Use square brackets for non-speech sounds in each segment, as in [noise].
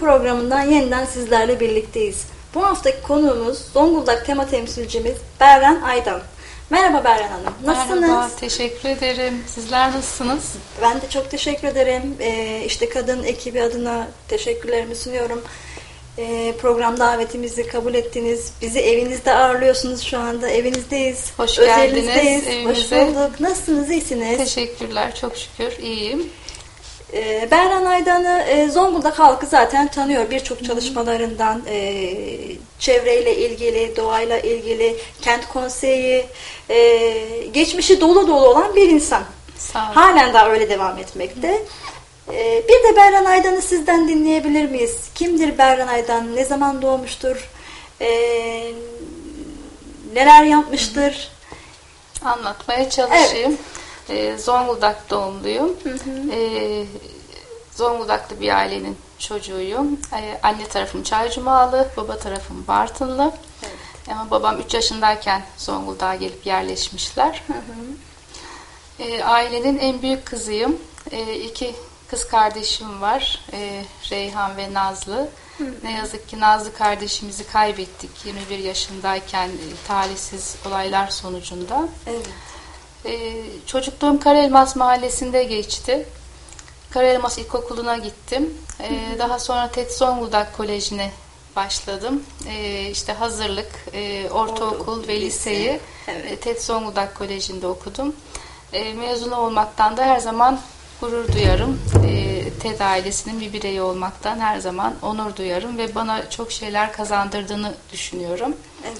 Programından yeniden sizlerle birlikteyiz. Bu haftaki konuğumuz Zonguldak tema temsilcimiz Berren Aydan. Merhaba Berren Hanım. Nasılsınız? Merhaba, teşekkür ederim. Sizler nasılsınız? Ben de çok teşekkür ederim. Ee, işte kadın ekibi adına teşekkürlerimi sunuyorum. Ee, program davetimizi kabul ettiniz. Bizi evinizde ağırlıyorsunuz şu anda. Evinizdeyiz. Hoş geldiniz Hoş evimize. bulduk. Nasılsınız? İyisiniz? Teşekkürler, çok şükür iyiyim. Ee, Berhan Aydan'ı e, Zonguldak halkı zaten tanıyor. Birçok çalışmalarından e, çevreyle ilgili, doğayla ilgili, kent konseyi, e, geçmişi dolu dolu olan bir insan. Sağ. Halen daha öyle devam etmekte. Ee, bir de Berhan Aydan'ı sizden dinleyebilir miyiz? Kimdir Berhan Aydan? Ne zaman doğmuştur? Ee, neler yapmıştır? Anlatmaya çalışayım. Ee, Zonguldak doğumluyum. Ee, Zonguldaklı bir ailenin çocuğuyum. Ee, anne tarafım Çaycumalı, baba tarafım Bartınlı. Ama babam 3 yaşındayken Zonguldak'a gelip yerleşmişler. Ee, ailenin en büyük kızıyım. Ee, iki kız kardeşim var. Reyhan ve Nazlı. Ne yazık ki Nazlı kardeşimizi kaybettik 21 yaşındayken e, talihsiz olaylar sonucunda. Evet. Ee, çocukluğum Karaelmas Mahallesi'nde geçti. Karaelmas İlkokulu'na gittim. Ee, daha sonra TED Zonguldak Koleji'ne başladım. Ee, işte hazırlık, e, ortaokul Ortaokul, ve lise. liseyi Evet. e, TED Zonguldak Koleji'nde okudum. E, mezun olmaktan da her zaman gurur duyarım. E, TED ailesinin bir bireyi olmaktan her zaman onur duyarım ve bana çok şeyler kazandırdığını düşünüyorum. Evet.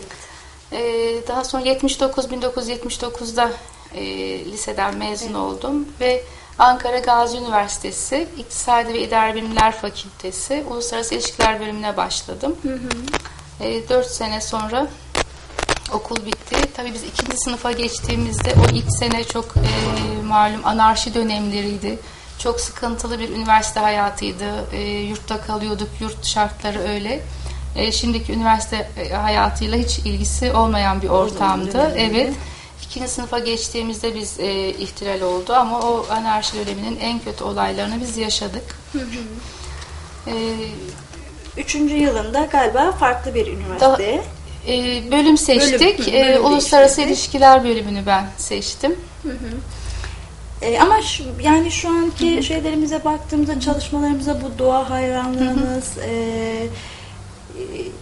Ee, daha sonra 79 1979'da e, liseden mezun oldum ve Ankara Gazi Üniversitesi İktisadi ve İdari Bilimler Fakültesi Uluslararası İlişkiler bölümüne başladım. E, 4 sene sonra okul bitti. Tabii biz ikinci sınıfa geçtiğimizde o ilk sene çok e, malum anarşi dönemleriydi. Çok sıkıntılı bir üniversite hayatıydı. E, yurtta kalıyorduk, yurt şartları öyle. E, şimdiki üniversite e, hayatıyla hiç ilgisi olmayan bir ortamdı. Evet. İkinci sınıfa geçtiğimizde biz e, ihtilal oldu ama o anarşi döneminin en kötü olaylarını biz yaşadık. E, Üçüncü yılında galiba farklı bir üniversite. e, bölüm seçtik. Bölüm, E, bölüm Uluslararası değiştirdik. İlişkiler bölümünü ben seçtim. Ee, ama şu, yani şu anki şeylerimize baktığımızda çalışmalarımıza bu doğa hayranlığınız, e, e,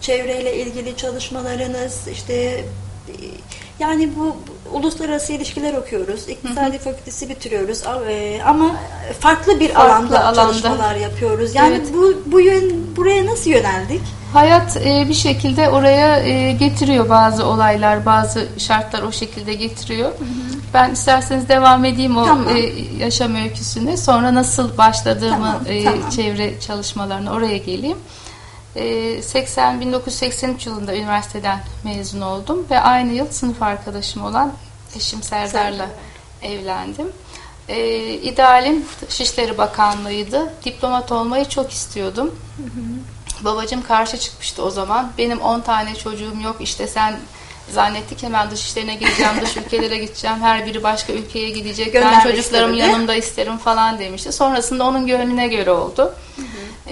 çevreyle ilgili çalışmalarınız, işte e, yani bu uluslararası ilişkiler okuyoruz, iktisadi fakültesi bitiriyoruz e, ama farklı bir Farklı alanda, alanda. çalışmalar yapıyoruz. Yani Evet. bu bu yön buraya nasıl yöneldik? Hayat e, bir şekilde oraya e, getiriyor bazı olaylar, bazı şartlar o şekilde getiriyor. Ben isterseniz devam edeyim o Tamam. e, yaşam öyküsüne. Sonra nasıl başladığımı, Tamam, e, tamam. çevre çalışmalarına oraya geleyim. E, 80 1983 yılında üniversiteden mezun oldum ve aynı yıl sınıf arkadaşım olan eşim Serdar'la evlendim. E, idealim Dışişleri Bakanlığı'ydı. Diplomat olmayı çok istiyordum. Babacım karşı çıkmıştı o zaman. Benim 10 tane çocuğum yok işte sen zannettik hemen dış işlerine gideceğim, dış [laughs] ülkelere gideceğim. Her biri başka ülkeye gidecek. Ben Göndermek çocuklarımı yanımda isterim falan demişti. Sonrasında onun gönlüne göre oldu. E,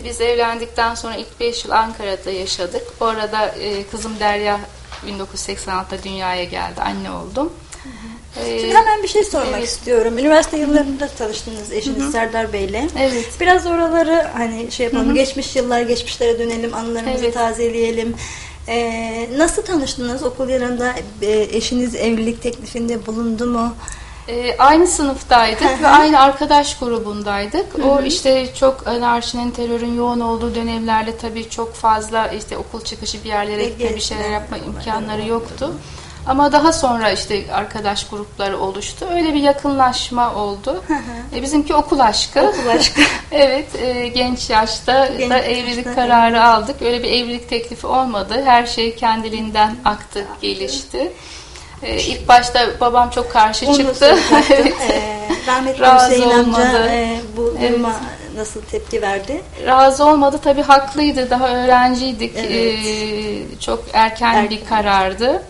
Biz evlendikten sonra ilk 5 yıl Ankara'da yaşadık. Orada e, kızım Derya 1986'da dünyaya geldi. Anne oldum. E, Şimdi hemen bir şey sormak evet. istiyorum. Üniversite yıllarında tanıştınız eşiniz Serdar Bey'le. Evet. Biraz oraları hani şey yapalım. Geçmiş yıllar, geçmişlere dönelim, anılarımızı Evet. tazeleyelim. Ee, nasıl tanıştınız? Okul yılında e, eşiniz evlilik teklifinde bulundu mu? E, aynı sınıftaydık ve aynı arkadaş grubundaydık. O işte çok anarşinin, terörün yoğun olduğu dönemlerde tabii çok fazla işte okul çıkışı bir yerlere gitme, bir şeyler yapma imkanları yoktu. Ama daha sonra işte arkadaş grupları oluştu. Öyle bir yakınlaşma oldu. E, bizimki okul aşkı. Okul aşkı. [laughs] evet, e, genç yaşta Genç da yaşta, evlilik evet. kararı aldık. Öyle bir evlilik teklifi olmadı. Her şey kendiliğinden aktı, gelişti. E, ilk başta babam çok karşı Onu çıktı. [laughs] Ee, rahmetli Razı Hüseyin amca olmadı. e, bu Evet. duruma nasıl tepki verdi? Razı olmadı tabii haklıydı. Daha öğrenciydik. Evet. Ee, çok erken, Erken. bir karardı.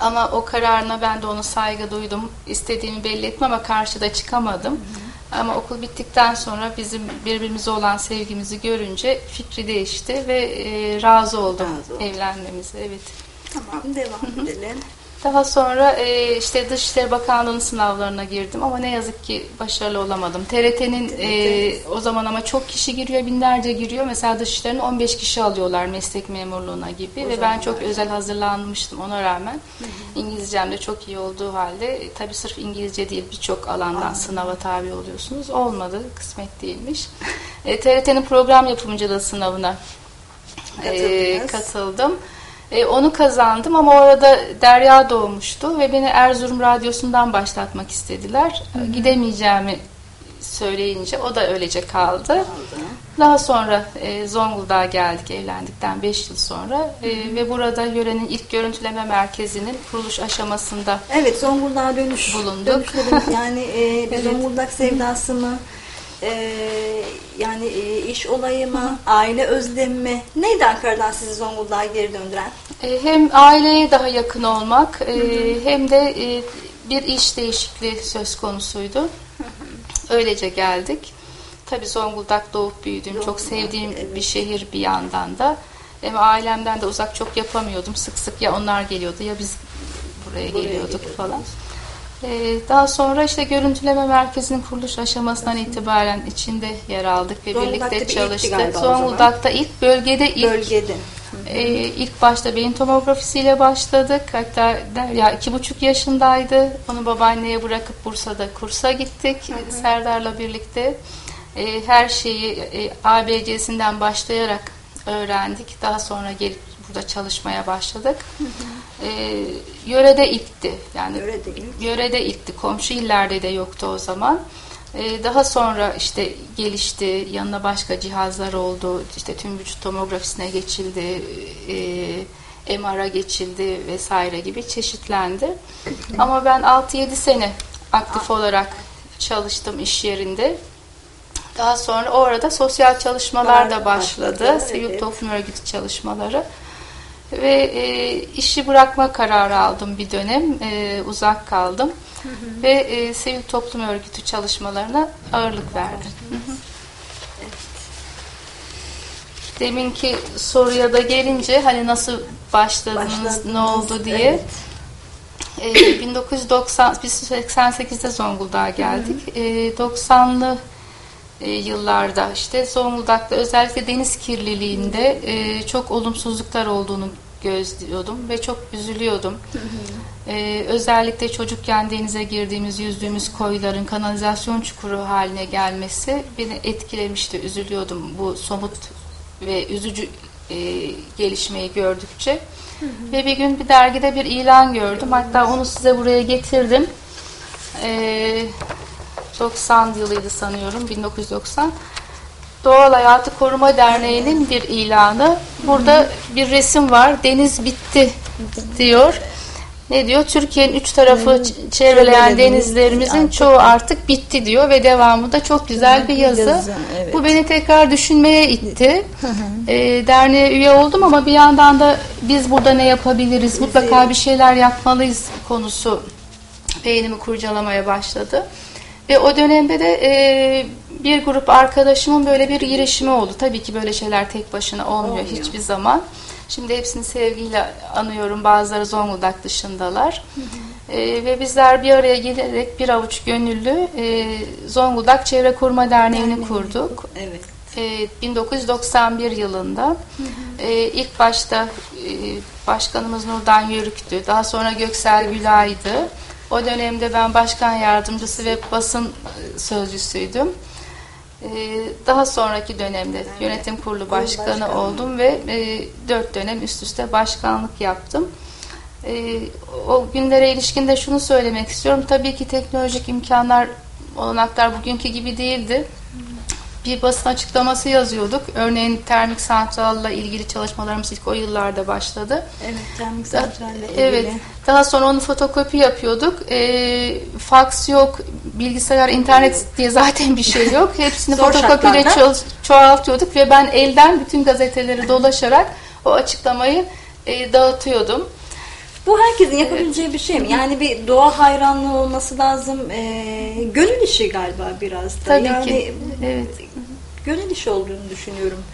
Ama o kararına ben de ona saygı duydum. İstediğimi belli ettim ama karşıda çıkamadım. Ama okul bittikten sonra bizim birbirimize olan sevgimizi görünce fikri değişti ve e, razı oldum Razı evlenmemize. Evet. Tamam devam edelim. Daha sonra e, işte Dışişleri Bakanlığı'nın sınavlarına girdim ama ne yazık ki başarılı olamadım. TRT'nin e, o zaman ama çok kişi giriyor, binlerce giriyor. Mesela Dışişleri'nin 15 kişi alıyorlar meslek memurluğuna gibi O ve ben çok zamanlar. özel hazırlanmıştım ona rağmen. İngilizcem de çok iyi olduğu halde e, tabii sırf İngilizce değil birçok alandan Anladım. sınava tabi oluyorsunuz. Olmadı, kısmet değilmiş. E, TRT'nin program yapımcılığı sınavına e, katıldım. E, onu kazandım ama orada Derya doğmuştu ve beni Erzurum Radyosu'ndan başlatmak istediler. Gidemeyeceğimi söyleyince o da öylece kaldı. Aldı. Daha sonra e, Zonguldak'a geldik evlendikten 5 yıl sonra E, ve burada yörenin ilk görüntüleme merkezinin kuruluş aşamasında Evet Zonguldak'a dönüş. Bulunduk. Dönüşlerin yani e, [laughs] Evet. Zonguldak sevdası mı? E, yani e, iş olayı mı? Aile özlemi mi? Neydi Ankara'dan sizi Zonguldak'a geri döndüren? E, hem aileye daha yakın olmak e, hem de e, bir iş değişikliği söz konusuydu. Öylece geldik. Tabii Zonguldak doğup büyüdüğüm, çok sevdiğim evet. bir şehir bir yandan da. Ama ailemden de uzak çok yapamıyordum. Sık sık ya onlar geliyordu ya biz buraya, Buraya geliyorduk geliyordunuz. falan. Ee, daha sonra işte görüntüleme merkezinin kuruluş aşamasından itibaren içinde yer aldık ve Zonguldak'ta bir birlikte çalıştık. Zonguldakt'ta ilk bölgede ilk Bölgede. ee, ilk başta beyin tomografisiyle başladık. Hatta Derya iki buçuk yaşındaydı. Onu babaanneye bırakıp Bursa'da kursa gittik. Serdar'la birlikte. Ee, her şeyi e, ABC'sinden başlayarak öğrendik. Daha sonra gelip burada çalışmaya başladık. Ee, yörede ilkti. Yani Yörede ilk. Yörede ilkti. Komşu illerde de yoktu o zaman. Ee, Daha sonra işte gelişti, yanına başka cihazlar oldu, işte tüm vücut tomografisine geçildi, e, MR'a geçildi vesaire gibi çeşitlendi. Ama ben 6-7 sene aktif olarak çalıştım iş yerinde. Daha sonra orada sosyal çalışmalar da başladı, Başladı, sivil evet. toplum örgütü çalışmaları. Ve e, işi bırakma kararı aldım bir dönem, e, uzak kaldım ve e, sivil toplum örgütü çalışmalarına ağırlık verdim. Hı hı. Deminki soruya da gelince hani nasıl başladınız, Başladınız, ne oldu diye. evet. E, 1990 biz 88'de Zonguldak'a geldik. E, 90'lı e, yıllarda işte Zonguldak'ta özellikle deniz kirliliğinde e, çok olumsuzluklar olduğunu gözlüyordum ve çok üzülüyordum. E, özellikle çocukken denize girdiğimiz, yüzdüğümüz koyların kanalizasyon çukuru haline gelmesi beni etkilemişti, üzülüyordum bu somut ve üzücü e, gelişmeyi gördükçe. Ve bir gün bir dergide bir ilan gördüm. Hatta onu size buraya getirdim. E, 90 yılıydı sanıyorum 1990. Doğal Hayatı Koruma Derneği'nin bir ilanı. Burada bir resim var. Deniz bitti diyor. Ne diyor? Türkiye'nin üç tarafı ç- çevreleyen denizlerimizin artık çoğu artık bitti diyor ve devamı da çok güzel bir yazı. evet. Bu beni tekrar düşünmeye itti. E, derneğe üye oldum ama bir yandan da biz burada ne yapabiliriz? Mutlaka bir şeyler yapmalıyız konusu beynimi kurcalamaya başladı. Ve o dönemde de e, bir grup arkadaşımın böyle bir girişimi oldu. Tabii ki böyle şeyler tek başına olmuyor, Olmuyor. hiçbir zaman. Şimdi hepsini sevgiyle anıyorum. Bazıları Zonguldak dışındalar. E, ve bizler bir araya gelerek bir avuç gönüllü e, Zonguldak Çevre Koruma Derneği'ni kurduk. Evet. E, 1991 yılında e, ilk başta e, başkanımız Nurdan Yörük'tü. Daha sonra Göksel Gülay'dı. O dönemde ben başkan yardımcısı ve basın e, sözcüsüydüm. E, Daha sonraki dönemde yönetim kurulu başkanı başkanı. oldum ve e, dört dönem üst üste başkanlık yaptım. O günlere ilişkin de şunu söylemek istiyorum. Tabii ki teknolojik imkanlar, olanaklar bugünkü gibi değildi bir basın açıklaması yazıyorduk. Örneğin termik santralla ilgili çalışmalarımız ilk o yıllarda başladı. Evet. Termik santralle ilgili. evet. Daha sonra onu fotokopi yapıyorduk. E, fax yok, bilgisayar, internet diye zaten bir şey yok. [laughs] Hepsini fotokopiyle ço- çoğaltıyorduk ve ben elden bütün gazeteleri dolaşarak o açıklamayı e, dağıtıyordum. Bu herkesin yapabileceği bir şey mi? Yani bir doğa hayranlığı olması lazım. Ee, gönül işi galiba biraz da. Tabii yani, ki. Evet. Gönül işi olduğunu düşünüyorum.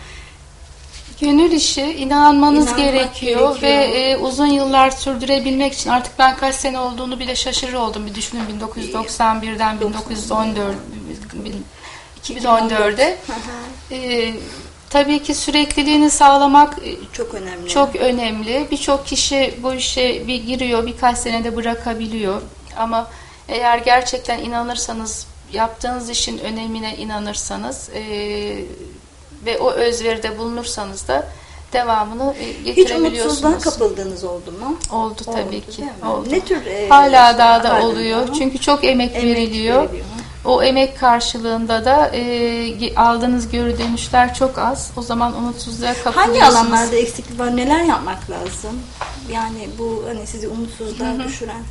Gönül işi inanmanız İnanmak gerekiyor, gerekiyor. ve e, uzun yıllar sürdürebilmek için artık ben kaç sene olduğunu bile şaşırır oldum. Bir düşünün 1991'den 1914 2014'e. Hı hı. E, tabii ki sürekliliğini sağlamak e, Çok önemli. çok önemli. Birçok kişi bu işe bir giriyor, birkaç senede bırakabiliyor. Ama eğer gerçekten inanırsanız, yaptığınız işin önemine inanırsanız e, ve o özveride bulunursanız da devamını e, Hiç getirebiliyorsunuz. umutsuzluğa kapıldığınız oldu mu? Oldu tabii Oldu, ki. Oldu. Ne tür e, Hala daha da oluyor. daha? Çünkü çok emek, Emek veriliyor. veriliyor. O emek karşılığında da e, aldığınız geri dönüşler çok az. O zaman umutsuzluğa kapılıyorsunuz. Hangi alanlarda eksiklik var? Neler yapmak lazım? Yani bu hani sizi umutsuzluğa düşüren.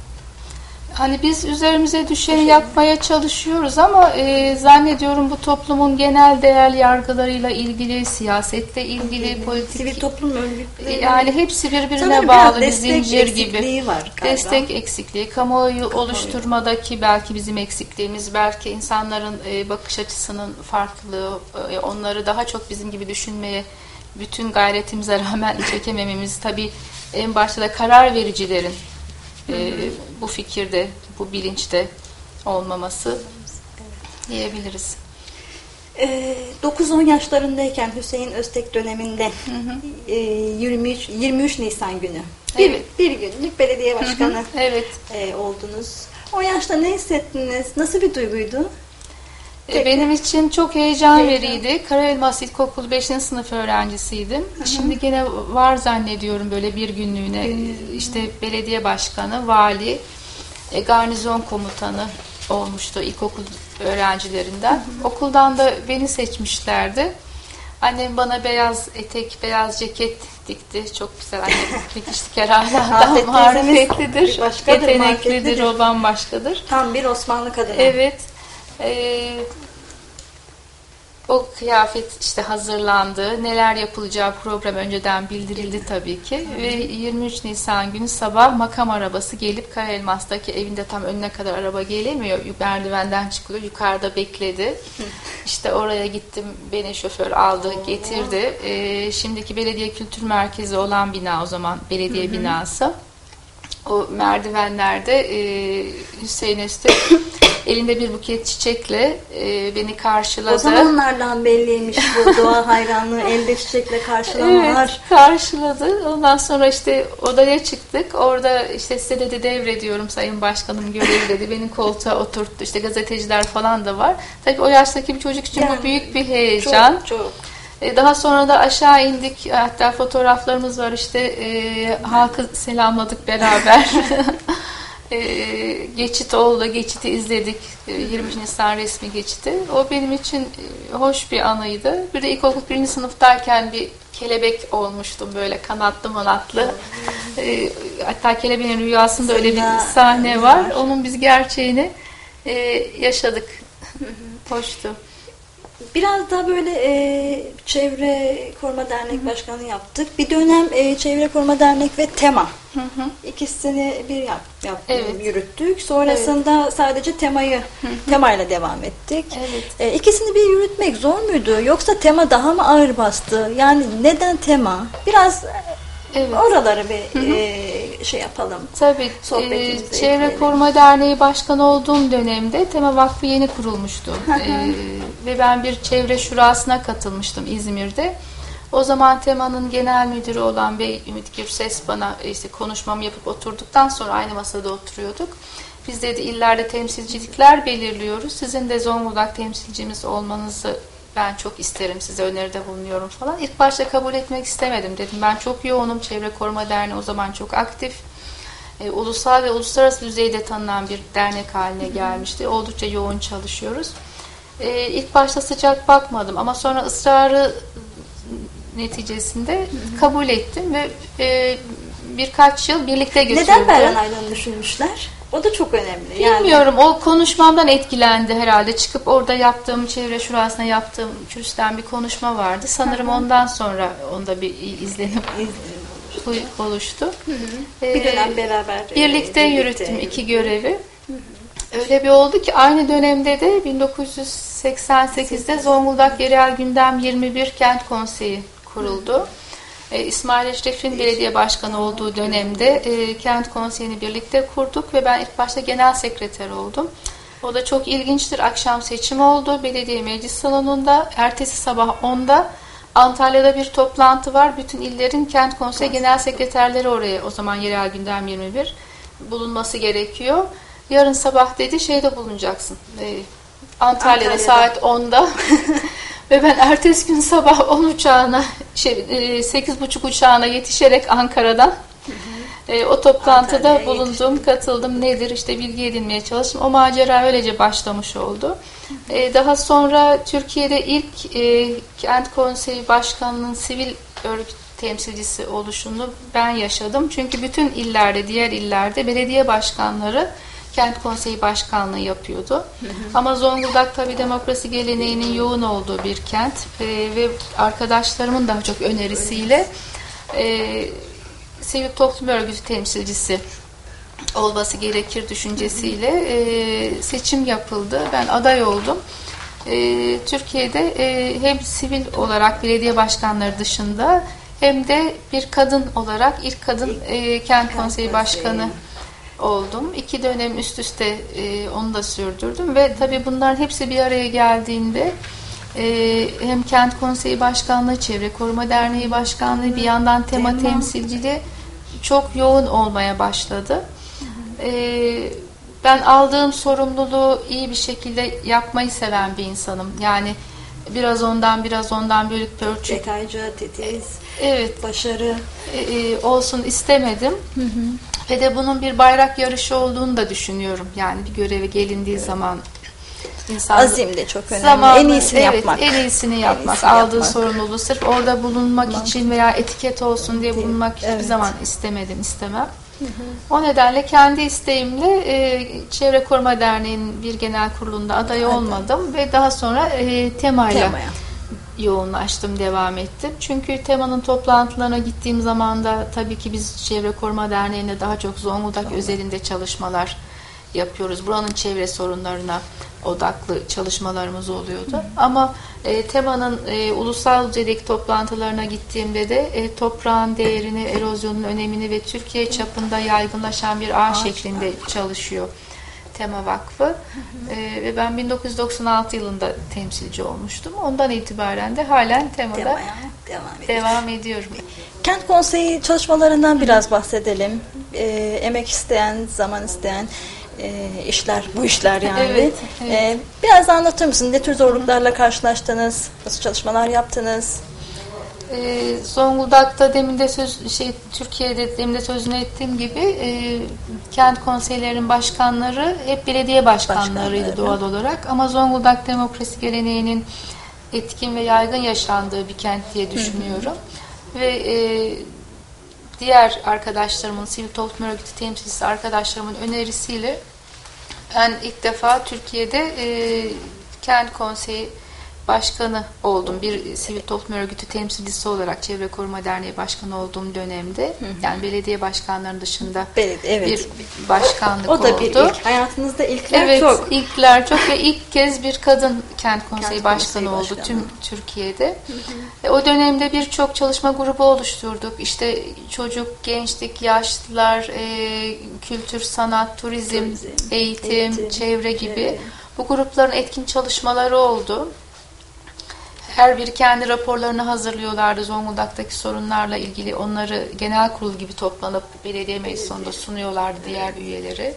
Hani biz üzerimize düşeni yapmaya çalışıyoruz ama e, zannediyorum bu toplumun genel değer yargılarıyla ilgili, siyasetle ilgili, politik Sivil toplum örgütleri. yani hepsi birbirine Sanırım bağlı bir zincir gibi. eksikliği var galiba. Destek eksikliği, kamuoyu oluşturmadaki belki bizim eksikliğimiz, belki insanların e, bakış açısının farklılığı, e, onları daha çok bizim gibi düşünmeye bütün gayretimize rağmen [laughs] çekemememiz tabii en başta da karar vericilerin e, bu fikirde, bu bilinçte olmaması diyebiliriz. Ee, 9-10 yaşlarındayken Hüseyin Öztek döneminde e, 23, 23 Nisan günü bir, Evet. bir günlük belediye başkanı Evet. e, oldunuz. O yaşta ne hissettiniz? Nasıl bir duyguydu? E, Benim için çok heyecan veriydi. Karaelmas İlkokulu 5. sınıf öğrencisiydim. Şimdi gene var zannediyorum böyle bir günlüğüne e, işte belediye başkanı, vali, e, garnizon komutanı olmuştu ilkokul öğrencilerinden. Okuldan da beni seçmişlerdi. Annem bana beyaz etek, beyaz ceket dikti. Çok güzel annem [laughs] dikiştik herhalde. Rahmetli Marifetlidir, başkadır, yeteneklidir, o bambaşkadır. Tam bir Osmanlı kadını. Evet. Ee, o kıyafet işte hazırlandı. Neler yapılacağı program önceden bildirildi tabii ki. Ve 23 Nisan günü sabah makam arabası gelip Karaelmas'taki evinde tam önüne kadar araba gelemiyor. Merdivenden çıkılıyor. Yukarıda bekledi. [laughs] İşte oraya gittim. Beni şoför aldı, getirdi. Ee, şimdiki belediye kültür merkezi olan bina o zaman belediye binası. O merdivenlerde e, Hüseyin Öztürk [coughs] elinde bir buket çiçekle e, beni karşıladı. O zamanlardan belliymiş bu doğa hayranlığı, [laughs] elde çiçekle karşılamalar. Evet, karşıladı. Ondan sonra işte odaya çıktık. Orada işte size dedi devrediyorum Sayın Başkanım görevi dedi. Beni koltuğa oturttu. İşte gazeteciler falan da var. Tabii o yaştaki bir çocuk için Yani bu büyük bir heyecan. Çok çok. E, Daha sonra da aşağı indik. Hatta fotoğraflarımız var işte e, halkı selamladık beraber. [laughs] e, geçit oldu. Geçiti izledik. E, 20 Nisan resmi geçiti. O benim için e, hoş bir anıydı. Bir de ilkokul birinci sınıftayken bir kelebek olmuştum böyle kanatlı manatlı. E, hatta kelebeğin rüyasında öyle bir sahne var. var. Onun biz gerçeğini e, yaşadık. Hoştu. Biraz da böyle e, Çevre Koruma Dernek Başkanı yaptık. Bir dönem e, Çevre Koruma Dernek ve TEMA. İkisini bir yap, yap Evet. yürüttük. Sonrasında sadece temayı temayla devam ettik. Evet. E, ikisini bir yürütmek zor muydu? Yoksa tema daha mı ağır bastı? Yani neden tema? Biraz Evet. oraları bir e, şey yapalım. Tabii. E, Çevre ekleyelim. Koruma Derneği Başkanı olduğum dönemde Tema Vakfı yeni kurulmuştu. E, ve ben bir çevre şurasına katılmıştım İzmir'de. O zaman Tema'nın genel müdürü olan Bey Ümit Gürses bana işte konuşmamı yapıp oturduktan sonra aynı masada oturuyorduk. Biz dedi illerde temsilcilikler belirliyoruz. Sizin de Zonguldak temsilcimiz olmanızı ben çok isterim size öneride bulunuyorum falan. İlk başta kabul etmek istemedim dedim. Ben çok yoğunum. Çevre Koruma Derneği o zaman çok aktif. E, ulusal ve uluslararası düzeyde tanınan bir dernek haline gelmişti. Oldukça yoğun çalışıyoruz. E, ilk başta sıcak bakmadım ama sonra ısrarı neticesinde kabul ettim ve e, birkaç yıl birlikte götürdüm. Neden Berhan Aylan'ı düşünmüşler? O da çok önemli. Yani Bilmiyorum. O konuşmamdan etkilendi herhalde. Çıkıp orada yaptığım çevre şurasına yaptığım kürsüden bir konuşma vardı. Sanırım ondan sonra onda bir izlenim [laughs] oluştu. Bir Ee, dönem beraber e, Birlikte yürüttüm iki görevi. Öyle bir oldu ki aynı dönemde de 1988'de Zonguldak Yerel Gündem 21 Kent Konseyi kuruldu. E, İsmail Eşref'in belediye başkanı olduğu dönemde e, kent konseyini birlikte kurduk ve ben ilk başta genel sekreter oldum. O da çok ilginçtir. Akşam seçim oldu belediye meclis salonunda. Ertesi sabah 10'da Antalya'da bir toplantı var. Bütün illerin kent konseyi genel sekreterleri oraya o zaman yerel gündem 21 bulunması gerekiyor. Yarın sabah dedi şeyde bulunacaksın. E, Antalya'da, Antalya'da. saat 10'da. [laughs] Ve ben ertesi gün sabah 10 uçağına, şey, e, 8.30 uçağına yetişerek Ankara'dan e, o toplantıda Antalya'ya bulundum, katıldım. Nedir işte bilgi edinmeye çalıştım. O macera öylece başlamış oldu. E, daha sonra Türkiye'de ilk e, Kent Konseyi Başkanlığı'nın sivil örgüt temsilcisi oluşunu ben yaşadım. Çünkü bütün illerde, diğer illerde belediye başkanları kent konseyi başkanlığı yapıyordu. Ama Zonguldak tabi demokrasi geleneğinin yoğun olduğu bir kent e, ve arkadaşlarımın daha çok önerisiyle e, sivil toplum örgütü temsilcisi olması gerekir düşüncesiyle e, seçim yapıldı. Ben aday oldum. E, Türkiye'de e, hem sivil olarak belediye başkanları dışında hem de bir kadın olarak ilk kadın e, kent konseyi başkanı oldum. İki dönem üst üste e, onu da sürdürdüm ve tabii bunların hepsi bir araya geldiğinde e, hem kent konseyi başkanlığı, çevre koruma derneği başkanlığı, bir yandan tema Tema. temsilciliği çok yoğun olmaya başladı. E, ben aldığım sorumluluğu iyi bir şekilde yapmayı seven bir insanım. Yani biraz ondan biraz ondan bölük pörçük. Detaycı, titiz, Evet başarı. e, e, olsun istemedim. Ve de bunun bir bayrak yarışı olduğunu da düşünüyorum. Yani bir göreve gelindiği zaman insan Azim de çok önemli. zamanı- en iyisini evet, yapmak. En iyisini yapmak. iyisini aldığı yapmak. sorumluluğu sırf orada bulunmak için veya etiket olsun diye bulunmak hiçbir Evet. zaman istemedim, istemem. O nedenle kendi isteğimle e, Çevre Koruma Derneği'nin bir genel kurulunda aday olmadım ve daha sonra e, temayla Temaya. yoğunlaştım, devam ettim. Çünkü temanın toplantılarına gittiğim zaman da tabii ki biz Çevre Koruma Derneği'nde daha çok Zonguldak özelinde çalışmalar yapıyoruz. Buranın çevre sorunlarına odaklı çalışmalarımız oluyordu. Ama e, temanın e, ulusal düzeydeki toplantılarına gittiğimde de e, toprağın değerini, erozyonun önemini ve Türkiye çapında yaygınlaşan bir ağ şeklinde çalışıyor. Tema Vakfı E, ve ben 1996 yılında temsilci olmuştum. Ondan itibaren de halen temada devam edelim. devam ediyorum. Kent konseyi çalışmalarından biraz bahsedelim. Ee, emek isteyen, zaman isteyen e, işler, bu işler yani. Evet, evet. Ee, biraz anlatır mısın? Ne tür zorluklarla karşılaştınız? Nasıl çalışmalar yaptınız? Ee, Zonguldak'ta demin de söz şey Türkiye'de demin de sözünü ettiğim gibi e, kent konseylerinin başkanları hep belediye başkanlarıydı Başkanları. doğal olarak ama Zonguldak demokrasi geleneğinin etkin ve yaygın yaşandığı bir kent diye düşünüyorum. Ve e, diğer arkadaşlarımın, sivil toplum örgütü temsilcisi arkadaşlarımın önerisiyle ben ilk defa Türkiye'de e, kent konseyi başkanı oldum. Bir sivil toplum örgütü temsilcisi olarak Çevre Koruma Derneği başkanı olduğum dönemde. Yani belediye başkanlarının dışında Belediye, evet. bir başkanlık O da oldu. bir ilk. Hayatınızda ilkler Evet, çok. ilkler çok ve ilk kez bir kadın kent konseyi Kent başkanı konseyi oldu başkanı. tüm Türkiye'de. E, o dönemde birçok çalışma grubu oluşturduk. İşte çocuk, gençlik, yaşlılar, e, kültür, sanat, turizm, Turizm, eğitim, eğitim, çevre gibi çevre. bu grupların etkin çalışmaları oldu. Her biri kendi raporlarını hazırlıyorlardı Zonguldak'taki sorunlarla ilgili. Onları genel kurul gibi toplanıp belediye meclisinde sunuyorlardı diğer üyeleri.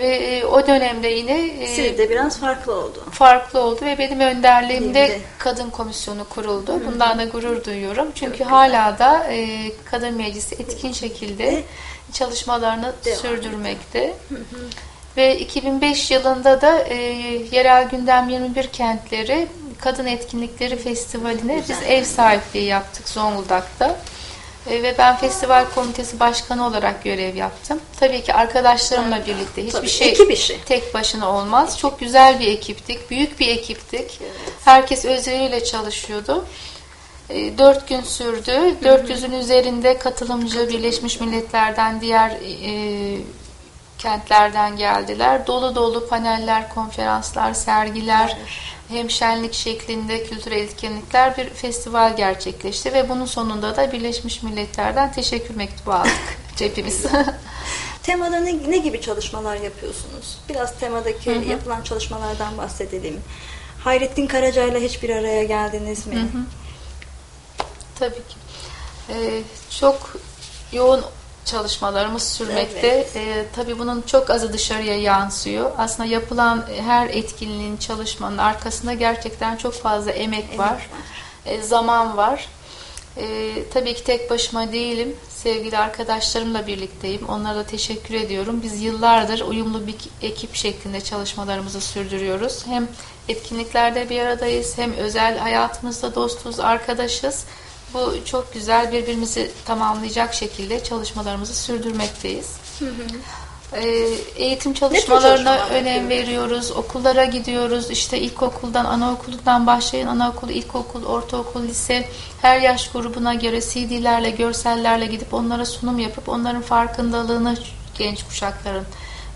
Ve e, o dönemde yine e, Sizde biraz farklı oldu. farklı oldu ve benim önderliğimde de. kadın komisyonu kuruldu. Bundan da gurur duyuyorum. Çünkü hala da e, kadın meclisi etkin şekilde çalışmalarını Devam sürdürmekte. Ve 2005 yılında da e, Yerel Gündem 21 Kentleri Kadın Etkinlikleri Festivali'ne biz ev sahipliği yaptık Zonguldak'ta. E, ve ben festival komitesi başkanı olarak görev yaptım. Tabii ki arkadaşlarımla birlikte hiçbir Tabii, şey ekip işi. tek başına olmaz. Çok güzel bir ekiptik, büyük bir ekiptik. Herkes özveriyle çalışıyordu. E, Dört gün sürdü. 400'ün üzerinde katılımcı Birleşmiş Milletler'den diğer e, kentlerden geldiler. Dolu dolu paneller, konferanslar, sergiler, hem şenlik şeklinde kültürel etkinlikler bir festival gerçekleşti ve bunun sonunda da Birleşmiş Milletler'den teşekkür mektubu aldık [laughs] hepimiz. [laughs] Temada ne, ne gibi çalışmalar yapıyorsunuz? Biraz temadaki yapılan çalışmalardan bahsedelim. Hayrettin Karaca'yla hiçbir araya geldiniz mi? Tabii ki. Ee, çok yoğun çalışmalarımız sürmekte. Evet. Ee, tabii bunun çok azı dışarıya yansıyor. Aslında yapılan her etkinliğin, çalışmanın arkasında gerçekten çok fazla emek, Emek var. var. e, zaman var. E, tabii ki tek başıma değilim. Sevgili arkadaşlarımla birlikteyim. Onlara da teşekkür ediyorum. Biz yıllardır uyumlu bir ekip şeklinde çalışmalarımızı sürdürüyoruz. Hem etkinliklerde bir aradayız, hem özel hayatımızda dostuz, arkadaşız. Bu çok güzel birbirimizi tamamlayacak şekilde çalışmalarımızı sürdürmekteyiz. Ee, eğitim çalışmalarına çalışmalar önem veriyoruz. Okullara gidiyoruz. İşte ilkokuldan, anaokulundan başlayın. Anaokul, ilkokul, ortaokul, lise her yaş grubuna göre CD'lerle, görsellerle gidip onlara sunum yapıp onların farkındalığını genç kuşakların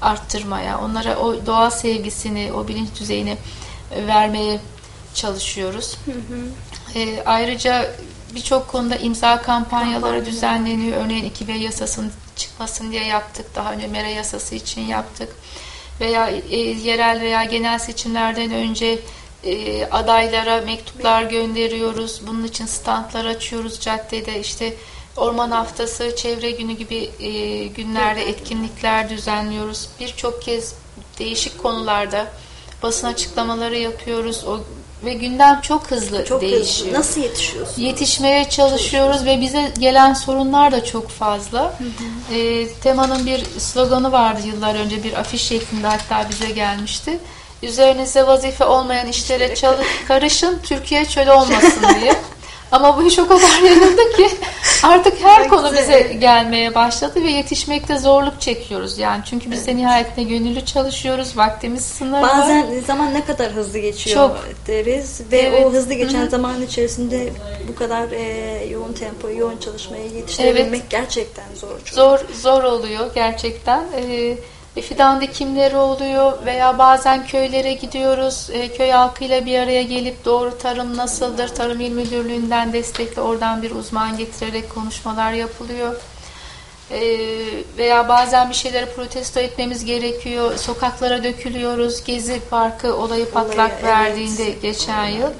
arttırmaya, onlara o doğa sevgisini, o bilinç düzeyini vermeye çalışıyoruz. Ee, ayrıca birçok konuda imza kampanyaları Kampanya. düzenleniyor. Örneğin 2B yasasının çıkmasın diye yaptık. Daha önce MERA yasası için yaptık. Veya e, yerel veya genel seçimlerden önce e, adaylara mektuplar gönderiyoruz. Bunun için standlar açıyoruz caddede. İşte Orman Haftası, Çevre Günü gibi e, günlerde etkinlikler düzenliyoruz. Birçok kez değişik konularda basın açıklamaları yapıyoruz. O ve gündem çok hızlı Çok değişiyor. hızlı. Nasıl yetişiyorsunuz? Yetişmeye çalışıyoruz ve bize gelen sorunlar da çok fazla. Ee, temanın bir sloganı vardı yıllar önce bir afiş şeklinde hatta bize gelmişti. Üzerinize vazife olmayan işlere çalış, karışın, Türkiye çöl olmasın diye. [laughs] Ama bu iş o kadar [laughs] yayıldı ki artık her konu bize gelmeye başladı ve yetişmekte zorluk çekiyoruz. Yani çünkü biz de nihayetinde gönüllü çalışıyoruz, vaktimiz sınırlı. Bazen zaman ne kadar hızlı geçiyor Çok. deriz ve Evet. o hızlı geçen Hı zaman içerisinde bu kadar e, yoğun tempo, yoğun çalışmayı yetiştirebilmek gerçekten zor. Çok. Zor zor oluyor gerçekten. Ee, e, fidan dikimleri oluyor veya bazen köylere gidiyoruz. E, köy halkıyla bir araya gelip doğru tarım nasıldır? Tarım İl Müdürlüğü'nden destekle oradan bir uzman getirerek konuşmalar yapılıyor. E, veya bazen bir şeyleri protesto etmemiz gerekiyor. Sokaklara dökülüyoruz. Gezi Parkı olayı patlak evet. verdiğinde geçen yıl.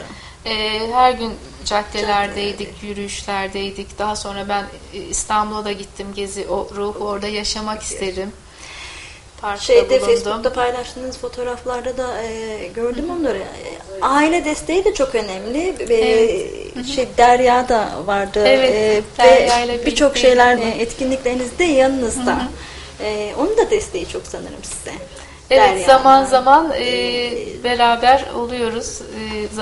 E, her gün caddelerdeydik, yürüyüşlerdeydik. Daha sonra ben İstanbul'a da gittim. Gezi o ruhu orada yaşamak isterim. Parkta Şeyde bulundum. Facebook'ta paylaştığınız fotoğraflarda da e, gördüm onları. E, Aile desteği de çok önemli. Ve Evet. şey Derya da vardı. Evet, E, Derya ve birçok şeyler e, etkinliklerinizde yanınızda. E, onun da desteği çok sanırım size. Evet Derya'nın. zaman zaman e, beraber oluyoruz.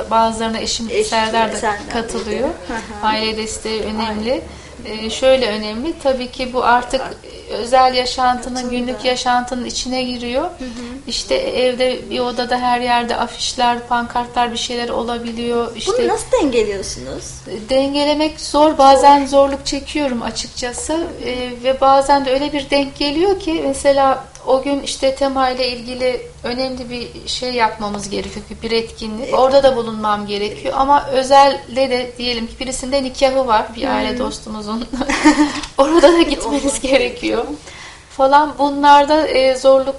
E, bazılarına eşim Eş- Serdar da katılıyor. Hı hı. Aile desteği önemli. E, şöyle önemli tabii ki bu artık e, özel yaşantının, günlük yaşantının içine giriyor. İşte evde bir odada her yerde afişler, pankartlar bir şeyler olabiliyor. İşte Bunu nasıl dengeliyorsunuz? dengelemek zor. Bazen zorluk çekiyorum açıkçası. Ee, ve bazen de öyle bir denk geliyor ki mesela o gün işte tema ile ilgili önemli bir şey yapmamız gerekiyor. Bir etkinlik. Orada da bulunmam gerekiyor. Ama özelde de diyelim ki birisinde nikahı var. Bir aile dostumuzun. [laughs] Orada da gitmeniz gerekiyor. Falan bunlarda e, zorluk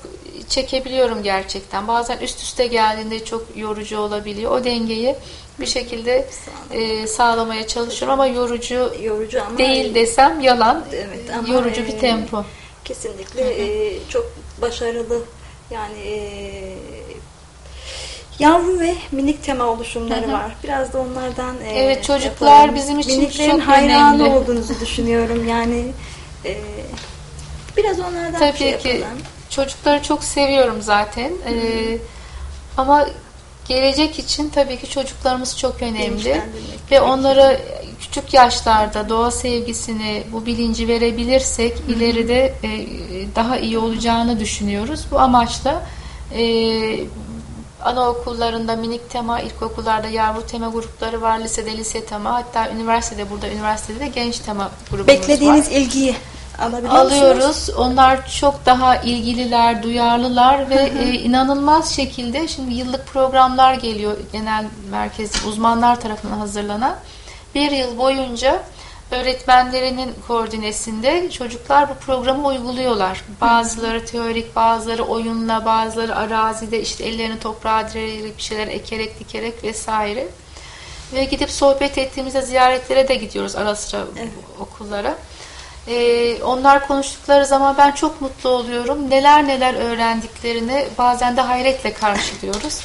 çekebiliyorum gerçekten. Bazen üst üste geldiğinde çok yorucu olabiliyor. O dengeyi bir şekilde e, sağlamaya çalışıyorum ama yorucu Yorucu ama değil desem yalan. Evet, ama, yorucu e, bir tempo. Kesinlikle e, çok başarılı yani e, yavru ve minik tema oluşumları var. Biraz da onlardan e, Evet, çocuklar yapalım. bizim için Miniklerin çok hayranı önemli. olduğunuzu düşünüyorum. Yani biraz onlardan Tabii şey ki yapalım. çocukları çok seviyorum zaten. Ee, ama gelecek için tabii ki çocuklarımız çok önemli. Ve onlara küçük yaşlarda doğa sevgisini, bu bilinci verebilirsek ileride e, daha iyi olacağını düşünüyoruz. Bu amaçla e, anaokullarında minik tema, ilkokullarda yavru tema grupları var, lisede lise tema, hatta üniversitede burada üniversitede de genç tema grubumuz Beklediğiniz var. ilgiyi alabiliyor Alıyoruz. musunuz? Onlar çok daha ilgililer, duyarlılar ve e, inanılmaz şekilde şimdi yıllık programlar geliyor genel merkez uzmanlar tarafından hazırlanan. Bir yıl boyunca öğretmenlerinin koordinesinde çocuklar bu programı uyguluyorlar. Bazıları teorik, bazıları oyunla, bazıları arazide işte ellerini toprağa direyerek bir şeyler ekerek, dikerek vesaire. Ve gidip sohbet ettiğimizde ziyaretlere de gidiyoruz ara sıra Evet. okullara. Ee, onlar konuştukları zaman ben çok mutlu oluyorum. Neler neler öğrendiklerini bazen de hayretle karşılıyoruz.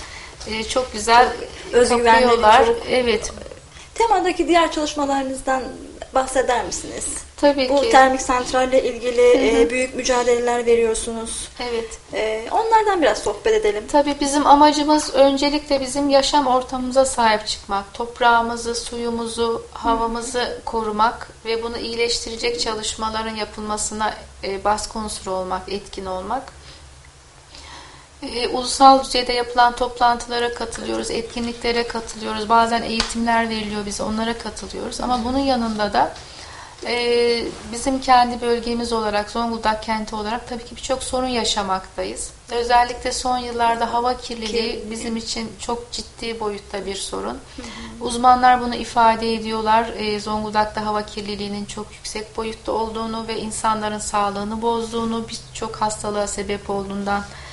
Ee, çok güzel Özgüvenleri kapıyorlar. çok- Evet. Temadaki diğer çalışmalarınızdan bahseder misiniz? Tabii Bu ki. termik santralle ilgili e, büyük mücadeleler veriyorsunuz. Evet. E, onlardan biraz sohbet edelim. Tabii bizim amacımız öncelikle bizim yaşam ortamımıza sahip çıkmak. Toprağımızı, suyumuzu, havamızı korumak ve bunu iyileştirecek çalışmaların yapılmasına e, baskı unsuru olmak, etkin olmak. E, ulusal düzeyde yapılan toplantılara katılıyoruz, etkinliklere katılıyoruz. Bazen eğitimler veriliyor bize, onlara katılıyoruz. Ama bunun yanında da e, bizim kendi bölgemiz olarak, Zonguldak kenti olarak tabii ki birçok sorun yaşamaktayız. Özellikle son yıllarda hava kirliliği bizim için çok ciddi boyutta bir sorun. Uzmanlar bunu ifade ediyorlar. E, Zonguldak'ta hava kirliliğinin çok yüksek boyutta olduğunu ve insanların sağlığını bozduğunu, birçok hastalığa sebep olduğundan bahsediyorlar.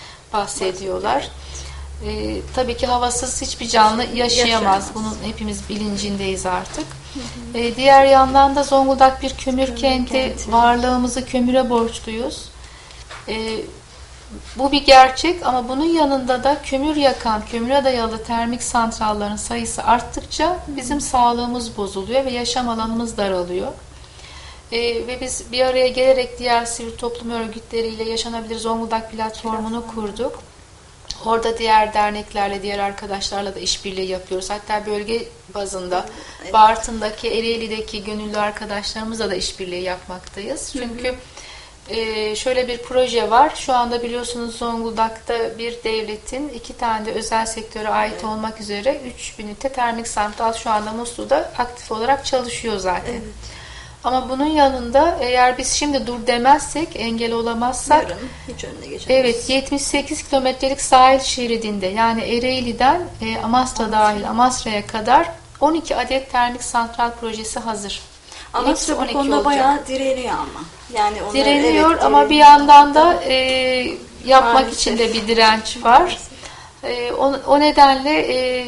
E, tabii ki havasız hiçbir canlı yaşayamaz. Bunun hepimiz bilincindeyiz artık. E, diğer yandan da Zonguldak bir kömür, kenti. kenti. Varlığımızı kömüre borçluyuz. E, bu bir gerçek ama bunun yanında da kömür yakan, kömüre dayalı termik santrallerin sayısı arttıkça bizim sağlığımız bozuluyor ve yaşam alanımız daralıyor. Ee, ve biz bir araya gelerek diğer sivil toplum örgütleriyle Yaşanabilir Zonguldak platformunu kurduk. Orada diğer derneklerle, diğer arkadaşlarla da işbirliği yapıyoruz. Hatta bölge bazında Evet. Bartın'daki, Ereğli'deki gönüllü arkadaşlarımızla da işbirliği yapmaktayız. Çünkü e, şöyle bir proje var. Şu anda biliyorsunuz Zonguldak'ta bir devletin iki tane de özel sektöre ait Evet. olmak üzere 3 ünite termik santral şu anda Muslu'da aktif olarak çalışıyor zaten. Evet. Ama bunun yanında eğer biz şimdi dur demezsek, engel olamazsak Yarın hiç önüne geçemez. Evet, 78 kilometrelik sahil şeridinde yani Ereğli'den e, Amasra dahil Amasra'ya kadar 12 adet termik santral projesi hazır. Ama Hepsi size bu 12 konuda olacak. bayağı direniyor ama. Yani onlar, Direniyor evet, ama bir yandan da e, yapmak Maalesef. için de bir direnç var. E, o, o nedenle e,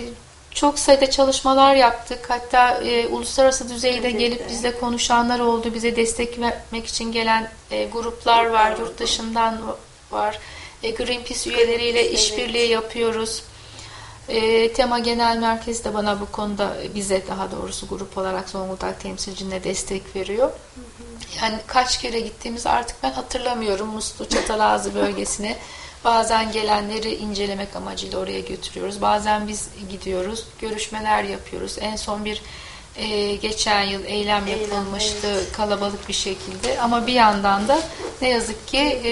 çok sayıda çalışmalar yaptık. Hatta e, uluslararası düzeyde Evet, gelip evet. bizle konuşanlar oldu. Bize destek vermek için gelen e, gruplar var. Yurt dışından var. E, Greenpeace üyeleriyle evet. işbirliği yapıyoruz. E, Tema Genel Merkezi de bana bu konuda bize daha doğrusu grup olarak Zonguldak temsilcine destek veriyor. Yani kaç kere gittiğimizi artık ben hatırlamıyorum Muslu Çatalazı bölgesine. [laughs] Bazen gelenleri incelemek amacıyla oraya götürüyoruz. Bazen biz gidiyoruz, görüşmeler yapıyoruz. En son bir e, geçen yıl eylem Eylem, yapılmıştı kalabalık bir şekilde. Ama bir yandan da ne yazık ki e,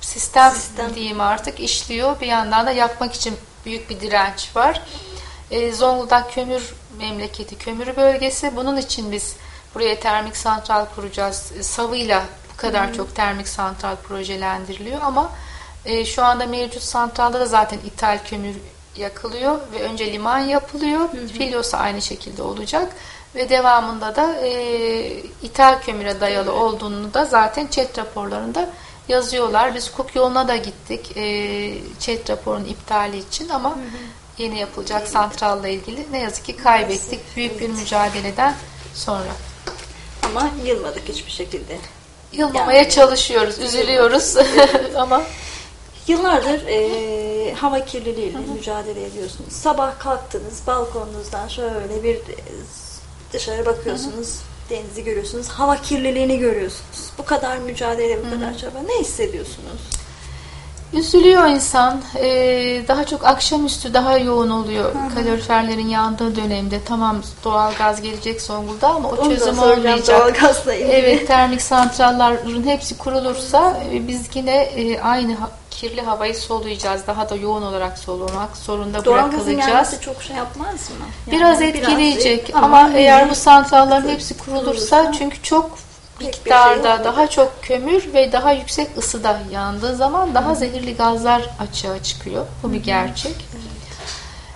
sistem, Sistem. diyeyim artık işliyor. Bir yandan da yapmak için büyük bir direnç var. E, Zonguldak kömür memleketi, kömür bölgesi. Bunun için biz buraya termik santral kuracağız. E, Savıyla kadar çok termik santral projelendiriliyor ama e, şu anda mevcut santralda da zaten ithal kömür yakılıyor ve önce liman yapılıyor. Filyos aynı şekilde olacak ve devamında da e, ithal kömüre dayalı olduğunu da zaten chat raporlarında yazıyorlar. Biz hukuk yoluna da gittik e, chat raporunun iptali için ama yeni yapılacak santralla ilgili ne yazık ki kaybettik büyük bir mücadeleden sonra. Ama yılmadık hiçbir şekilde. Yılmamaya Yani- çalışıyoruz, üzülüyoruz [laughs] ama Yıllardır e, hava kirliliğiyle mücadele ediyorsunuz. Sabah kalktınız balkonunuzdan şöyle bir dışarı bakıyorsunuz. Denizi görüyorsunuz. Hava kirliliğini görüyorsunuz. Bu kadar mücadele, bu kadar çaba. Ne hissediyorsunuz? Üzülüyor insan. Ee, daha çok akşamüstü daha yoğun oluyor kaloriferlerin yandığı dönemde. Tamam doğal gaz gelecek Zonguldak'a ama o Onu çözüm olmayacak. Evet termik santrallerin hepsi kurulursa e, biz yine e, aynı kirli havayı soluyacağız. Daha da yoğun olarak solumak zorunda Doğalgazın bırakılacağız. gelmesi çok şey yapmaz mı? Yani Biraz biraz, etkileyecek e, ama tamam, eğer bu santrallerin hepsi kurulursa Kurulursa çünkü çok Şey miktarda olmuyor. daha çok kömür ve daha yüksek ısıda yandığı zaman daha zehirli gazlar açığa çıkıyor. Bu bir gerçek.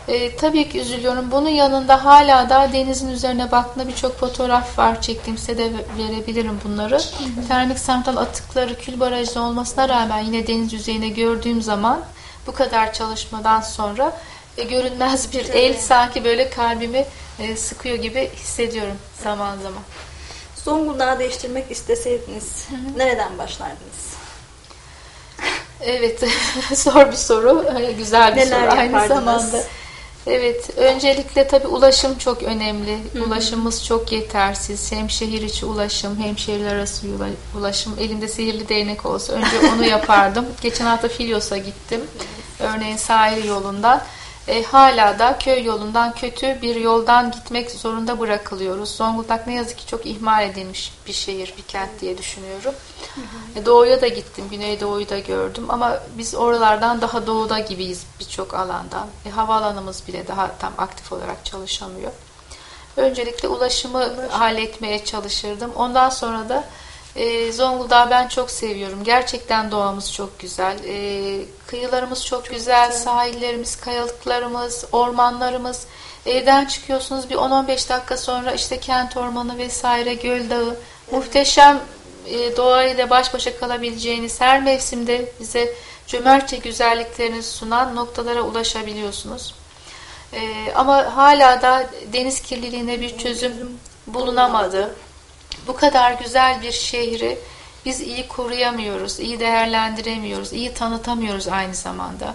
E, tabii ki üzülüyorum. Bunun yanında hala da denizin üzerine baktığımda birçok fotoğraf var. Çektiğim size de verebilirim bunları. Termik santral atıkları kül barajda olmasına rağmen yine deniz yüzeyine gördüğüm zaman bu kadar çalışmadan sonra e, görünmez bir el sanki böyle kalbimi e, sıkıyor gibi hissediyorum zaman zaman. Zonguldak'ı değiştirmek isteseydiniz nereden başlardınız? Evet, [laughs] zor bir soru, güzel bir Neler soru aynı zamanda. Evet, öncelikle tabii ulaşım çok önemli. Ulaşımımız çok yetersiz. Hem şehir içi ulaşım, hem şehirler arası ula- ulaşım. Elimde sihirli değnek olsa önce onu [laughs] yapardım. Geçen hafta Filyos'a gittim. Örneğin sahil yolundan. E, hala da köy yolundan kötü bir yoldan gitmek zorunda bırakılıyoruz. Zonguldak ne yazık ki çok ihmal edilmiş bir şehir, bir kent diye düşünüyorum. E, Doğuya da gittim, Güneydoğu'yu da gördüm ama biz oralardan daha doğuda gibiyiz birçok alandan. E, havaalanımız bile daha tam aktif olarak çalışamıyor. Öncelikle ulaşımı halletmeye çalışırdım. Ondan sonra da e, Zonguldak'ı ben çok seviyorum. Gerçekten doğamız çok güzel. E, kıyılarımız çok, güzel, sahillerimiz, kayalıklarımız, ormanlarımız. Evden çıkıyorsunuz bir 10-15 dakika sonra işte kent ormanı vesaire, göl dağı. Muhteşem e, doğayla baş başa kalabileceğiniz her mevsimde bize cömertçe güzelliklerini sunan noktalara ulaşabiliyorsunuz. E, ama hala da deniz kirliliğine bir çözüm bulunamadı. Bu kadar güzel bir şehri biz iyi koruyamıyoruz, iyi değerlendiremiyoruz, iyi tanıtamıyoruz aynı zamanda.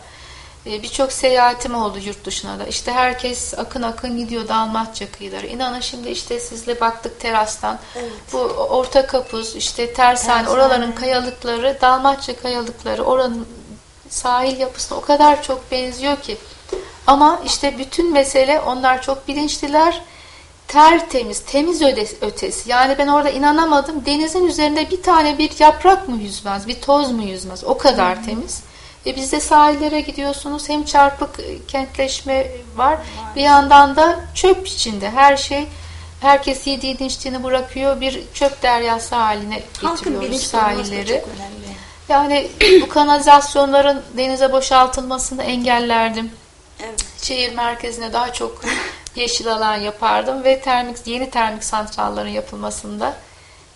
E, Birçok seyahatim oldu yurt dışına da. İşte herkes akın akın gidiyor Dalmatça kıyıları. İnanın şimdi işte sizle baktık terastan. Evet. Bu Orta Kapuz, işte Tersane, Tersane. oraların kayalıkları, Dalmatça kayalıkları, oranın sahil yapısına o kadar çok benziyor ki. Ama işte bütün mesele onlar çok bilinçliler. Tertemiz, temiz ötesi. Yani ben orada inanamadım. Denizin üzerinde bir tane bir yaprak mı yüzmez, bir toz mu yüzmez? O kadar temiz. E biz de sahillere gidiyorsunuz. Hem çarpık e, kentleşme var. Bir yandan da çöp içinde. Her şey herkes yediğini içtiğini bırakıyor. Bir çöp deryası haline getiriyoruz sahilleri. Yani bu kanalizasyonların denize boşaltılmasını engellerdim. Evet. Şehir merkezine daha çok yeşil alan yapardım ve termik yeni termik santrallerin yapılmasını da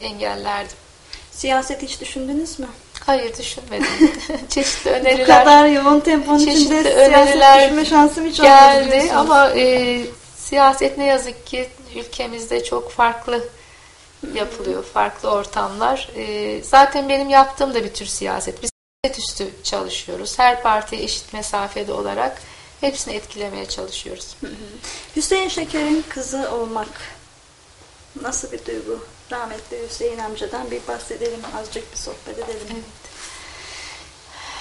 engellerdim. Siyaset hiç düşündünüz mü? Hayır düşünmedim. [laughs] Çeşitli Bu öneriler kadar yoğun temponun içinde siyaset düşünme şansım hiç olmadı geldi biliyorsunuz. ama e, siyaset ne yazık ki ülkemizde çok farklı yapılıyor, farklı ortamlar. E, zaten benim yaptığım da bir tür siyaset. Biz siyaset üstü çalışıyoruz. Her partiye eşit mesafede olarak hepsini etkilemeye çalışıyoruz. Hüseyin Şeker'in kızı olmak nasıl bir duygu? Rahmetli Hüseyin amcadan bir bahsedelim, azıcık bir sohbet edelim. Evet.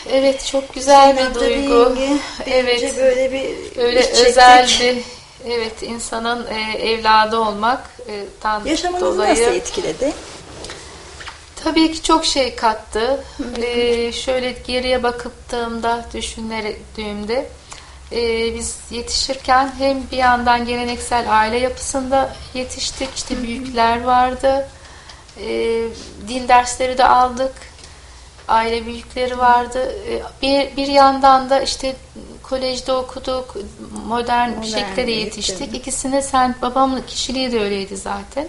Evet çok güzel Hüseyin bir duygu. deyince, Evet. böyle bir Öyle özel bir evet insanın e, evladı olmak e, tan Yaşamınızı dolayı nasıl etkiledi? tabii ki çok şey kattı. E, şöyle geriye bakıldığımda düşündüğümde e, biz yetişirken hem bir yandan geleneksel aile yapısında yetiştik. İşte büyükler vardı. E, dil dersleri de aldık. Aile büyükleri vardı. E, Bir, bir yandan da işte kolejde okuduk. Modern, bir Modern şekilde de yetiştik. İkisine sen babamın kişiliği de öyleydi zaten.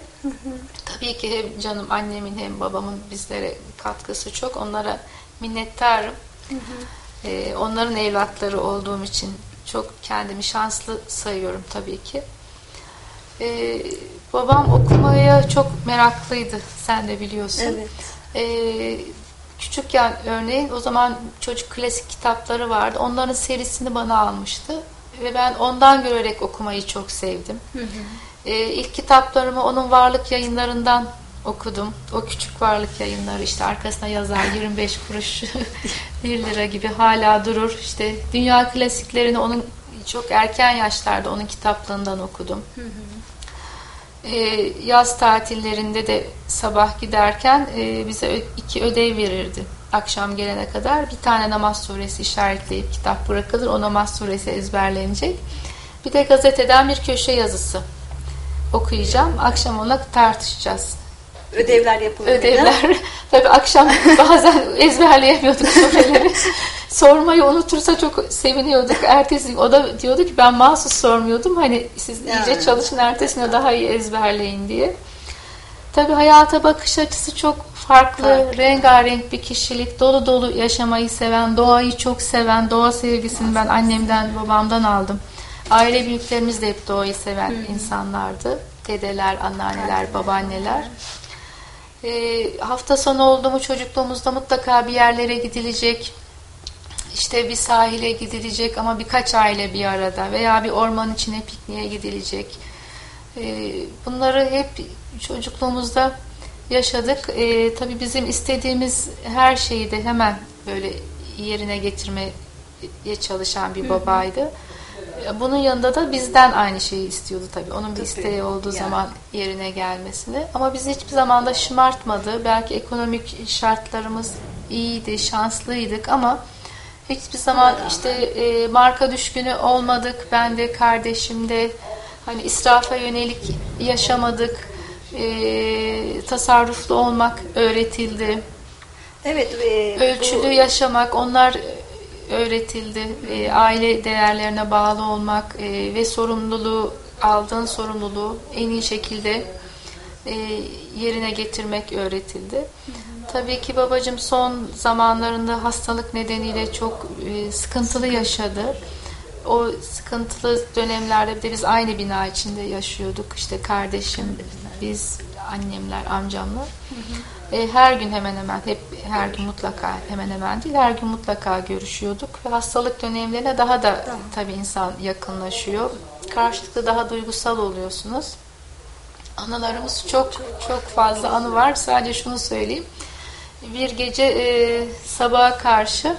Tabii ki hem canım annemin hem babamın bizlere katkısı çok. Onlara minnettarım. E, onların evlatları olduğum için çok kendimi şanslı sayıyorum tabii ki. E, babam okumaya çok meraklıydı. Sen de biliyorsun. Evet. Ee, küçükken örneğin o zaman çocuk klasik kitapları vardı. Onların serisini bana almıştı. Ve ben ondan görerek okumayı çok sevdim. Ee, ilk kitaplarımı onun varlık yayınlarından okudum. O küçük varlık yayınları işte arkasına yazar [laughs] 25 kuruş [laughs] 1 lira gibi hala durur. İşte dünya klasiklerini onun çok erken yaşlarda onun kitaplığından okudum. Ee, yaz tatillerinde de sabah giderken e, bize iki ödev verirdi. akşam gelene kadar bir tane namaz suresi işaretleyip kitap bırakılır. O namaz suresi ezberlenecek. Bir de gazeteden bir köşe yazısı okuyacağım. Akşam onunla tartışacağız. Ödevler yapılıyor. Ödevler. [laughs] Tabii akşam bazen [laughs] ezberleyemiyorduk soruları. Sormayı unutursa çok seviniyorduk. Ertesi gün o da diyordu ki ben mahsus sormuyordum. Hani siz Yani. iyice çalışın ertesine daha iyi ezberleyin diye. Tabii hayata bakış açısı çok farklı, Farklı. rengarenk bir kişilik, dolu dolu yaşamayı seven, doğayı çok seven, doğa sevgisini ben annemden, babamdan aldım. Aile büyüklerimiz de hep doğayı seven insanlardı. Dedeler, anneanneler, babaanneler. Ee, hafta sonu oldu mu çocukluğumuzda mutlaka bir yerlere gidilecek. İşte bir sahile gidilecek ama birkaç aile bir arada veya bir orman içine pikniğe gidilecek. Ee, bunları hep çocukluğumuzda yaşadık. Ee, tabii bizim istediğimiz her şeyi de hemen böyle yerine getirmeye çalışan bir babaydı. Bunun yanında da bizden aynı şeyi istiyordu tabii. Onun bir Tabii, isteği olduğu yani. zaman yerine gelmesini. Ama bizi hiçbir zaman da şımartmadı. Belki ekonomik şartlarımız iyiydi, şanslıydık ama hiçbir zaman işte e, marka düşkünü olmadık. Ben de kardeşim de hani israfa yönelik yaşamadık. E, tasarruflu olmak öğretildi. Evet. e, Ölçülü bu- yaşamak onlar öğretildi. E, aile değerlerine bağlı olmak e, ve sorumluluğu aldığın sorumluluğu en iyi şekilde e, yerine getirmek öğretildi. Tabii ki babacığım son zamanlarında hastalık nedeniyle çok e, sıkıntılı yaşadı. O sıkıntılı dönemlerde de biz aynı bina içinde yaşıyorduk. İşte kardeşim, biz, annemler, amcamlar. E, her gün hemen hemen, hep her gün mutlaka hemen hemen değil, her gün mutlaka görüşüyorduk. Ve hastalık dönemlerine daha da Tamam. tabii insan yakınlaşıyor. Karşılıklı daha duygusal oluyorsunuz. Anılarımız çok çok fazla anı var. Sadece şunu söyleyeyim. Bir gece e, sabaha karşı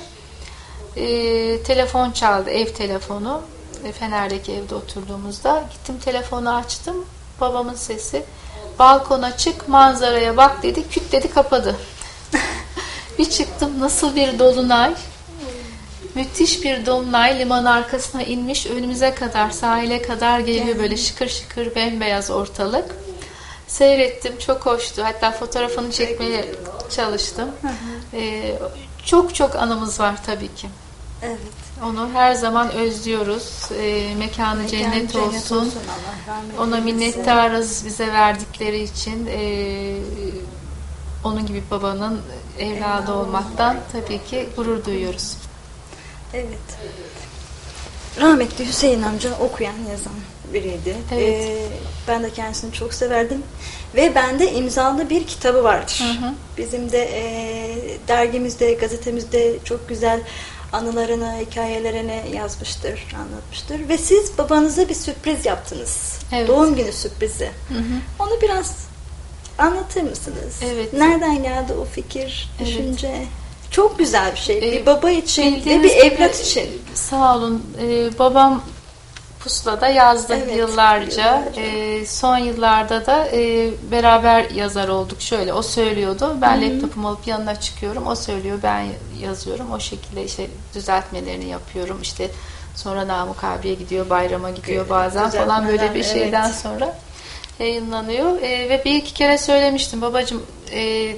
e, telefon çaldı, ev telefonu. E, Fener'deki evde oturduğumuzda. Gittim telefonu açtım. Babamın sesi. Balkona çık, manzaraya bak dedi. Küt dedi kapadı. [laughs] bir çıktım nasıl bir dolunay. Müthiş bir dolunay liman arkasına inmiş önümüze kadar sahile kadar geliyor böyle şıkır şıkır bembeyaz ortalık. Seyrettim çok hoştu. Hatta fotoğrafını çekmeye çalıştım. Ee, çok çok anımız var tabii ki. Evet. Onu her zaman özlüyoruz. Ee, mekanı cennet, Cennet olsun. Allah rahmet Ona minnettarız bize verdikleri için. Ee, onun gibi babanın evladı olmaktan tabii ki gurur duyuyoruz. Evet. Rahmetli Hüseyin amca okuyan, yazan biriydi. Evet. Ee, ben de kendisini çok severdim. Ve bende imzalı bir kitabı vardır. Hı hı. Bizim de e, dergimizde, gazetemizde çok güzel anılarını, hikayelerini yazmıştır, anlatmıştır. Ve siz babanıza bir sürpriz yaptınız. Evet. Doğum günü sürprizi. Hı hı. Onu biraz anlatır mısınız? Evet. Nereden geldi o fikir, Evet. düşünce? Çok güzel bir şey. Ee, bir baba için ve bir evlat için. Sağ olun. Ee, babam pusulada yazdı Evet, yıllarca. Ee, son yıllarda da e, beraber yazar olduk. Şöyle o söylüyordu. Ben laptopumu alıp yanına çıkıyorum. O söylüyor. Ben yazıyorum. O şekilde işte düzeltmelerini yapıyorum. İşte sonra Namık abiye gidiyor. Bayrama gidiyor bazen falan böyle bir şeyden evet. sonra yayınlanıyor. Ee, ve bir iki kere söylemiştim. Babacığım e,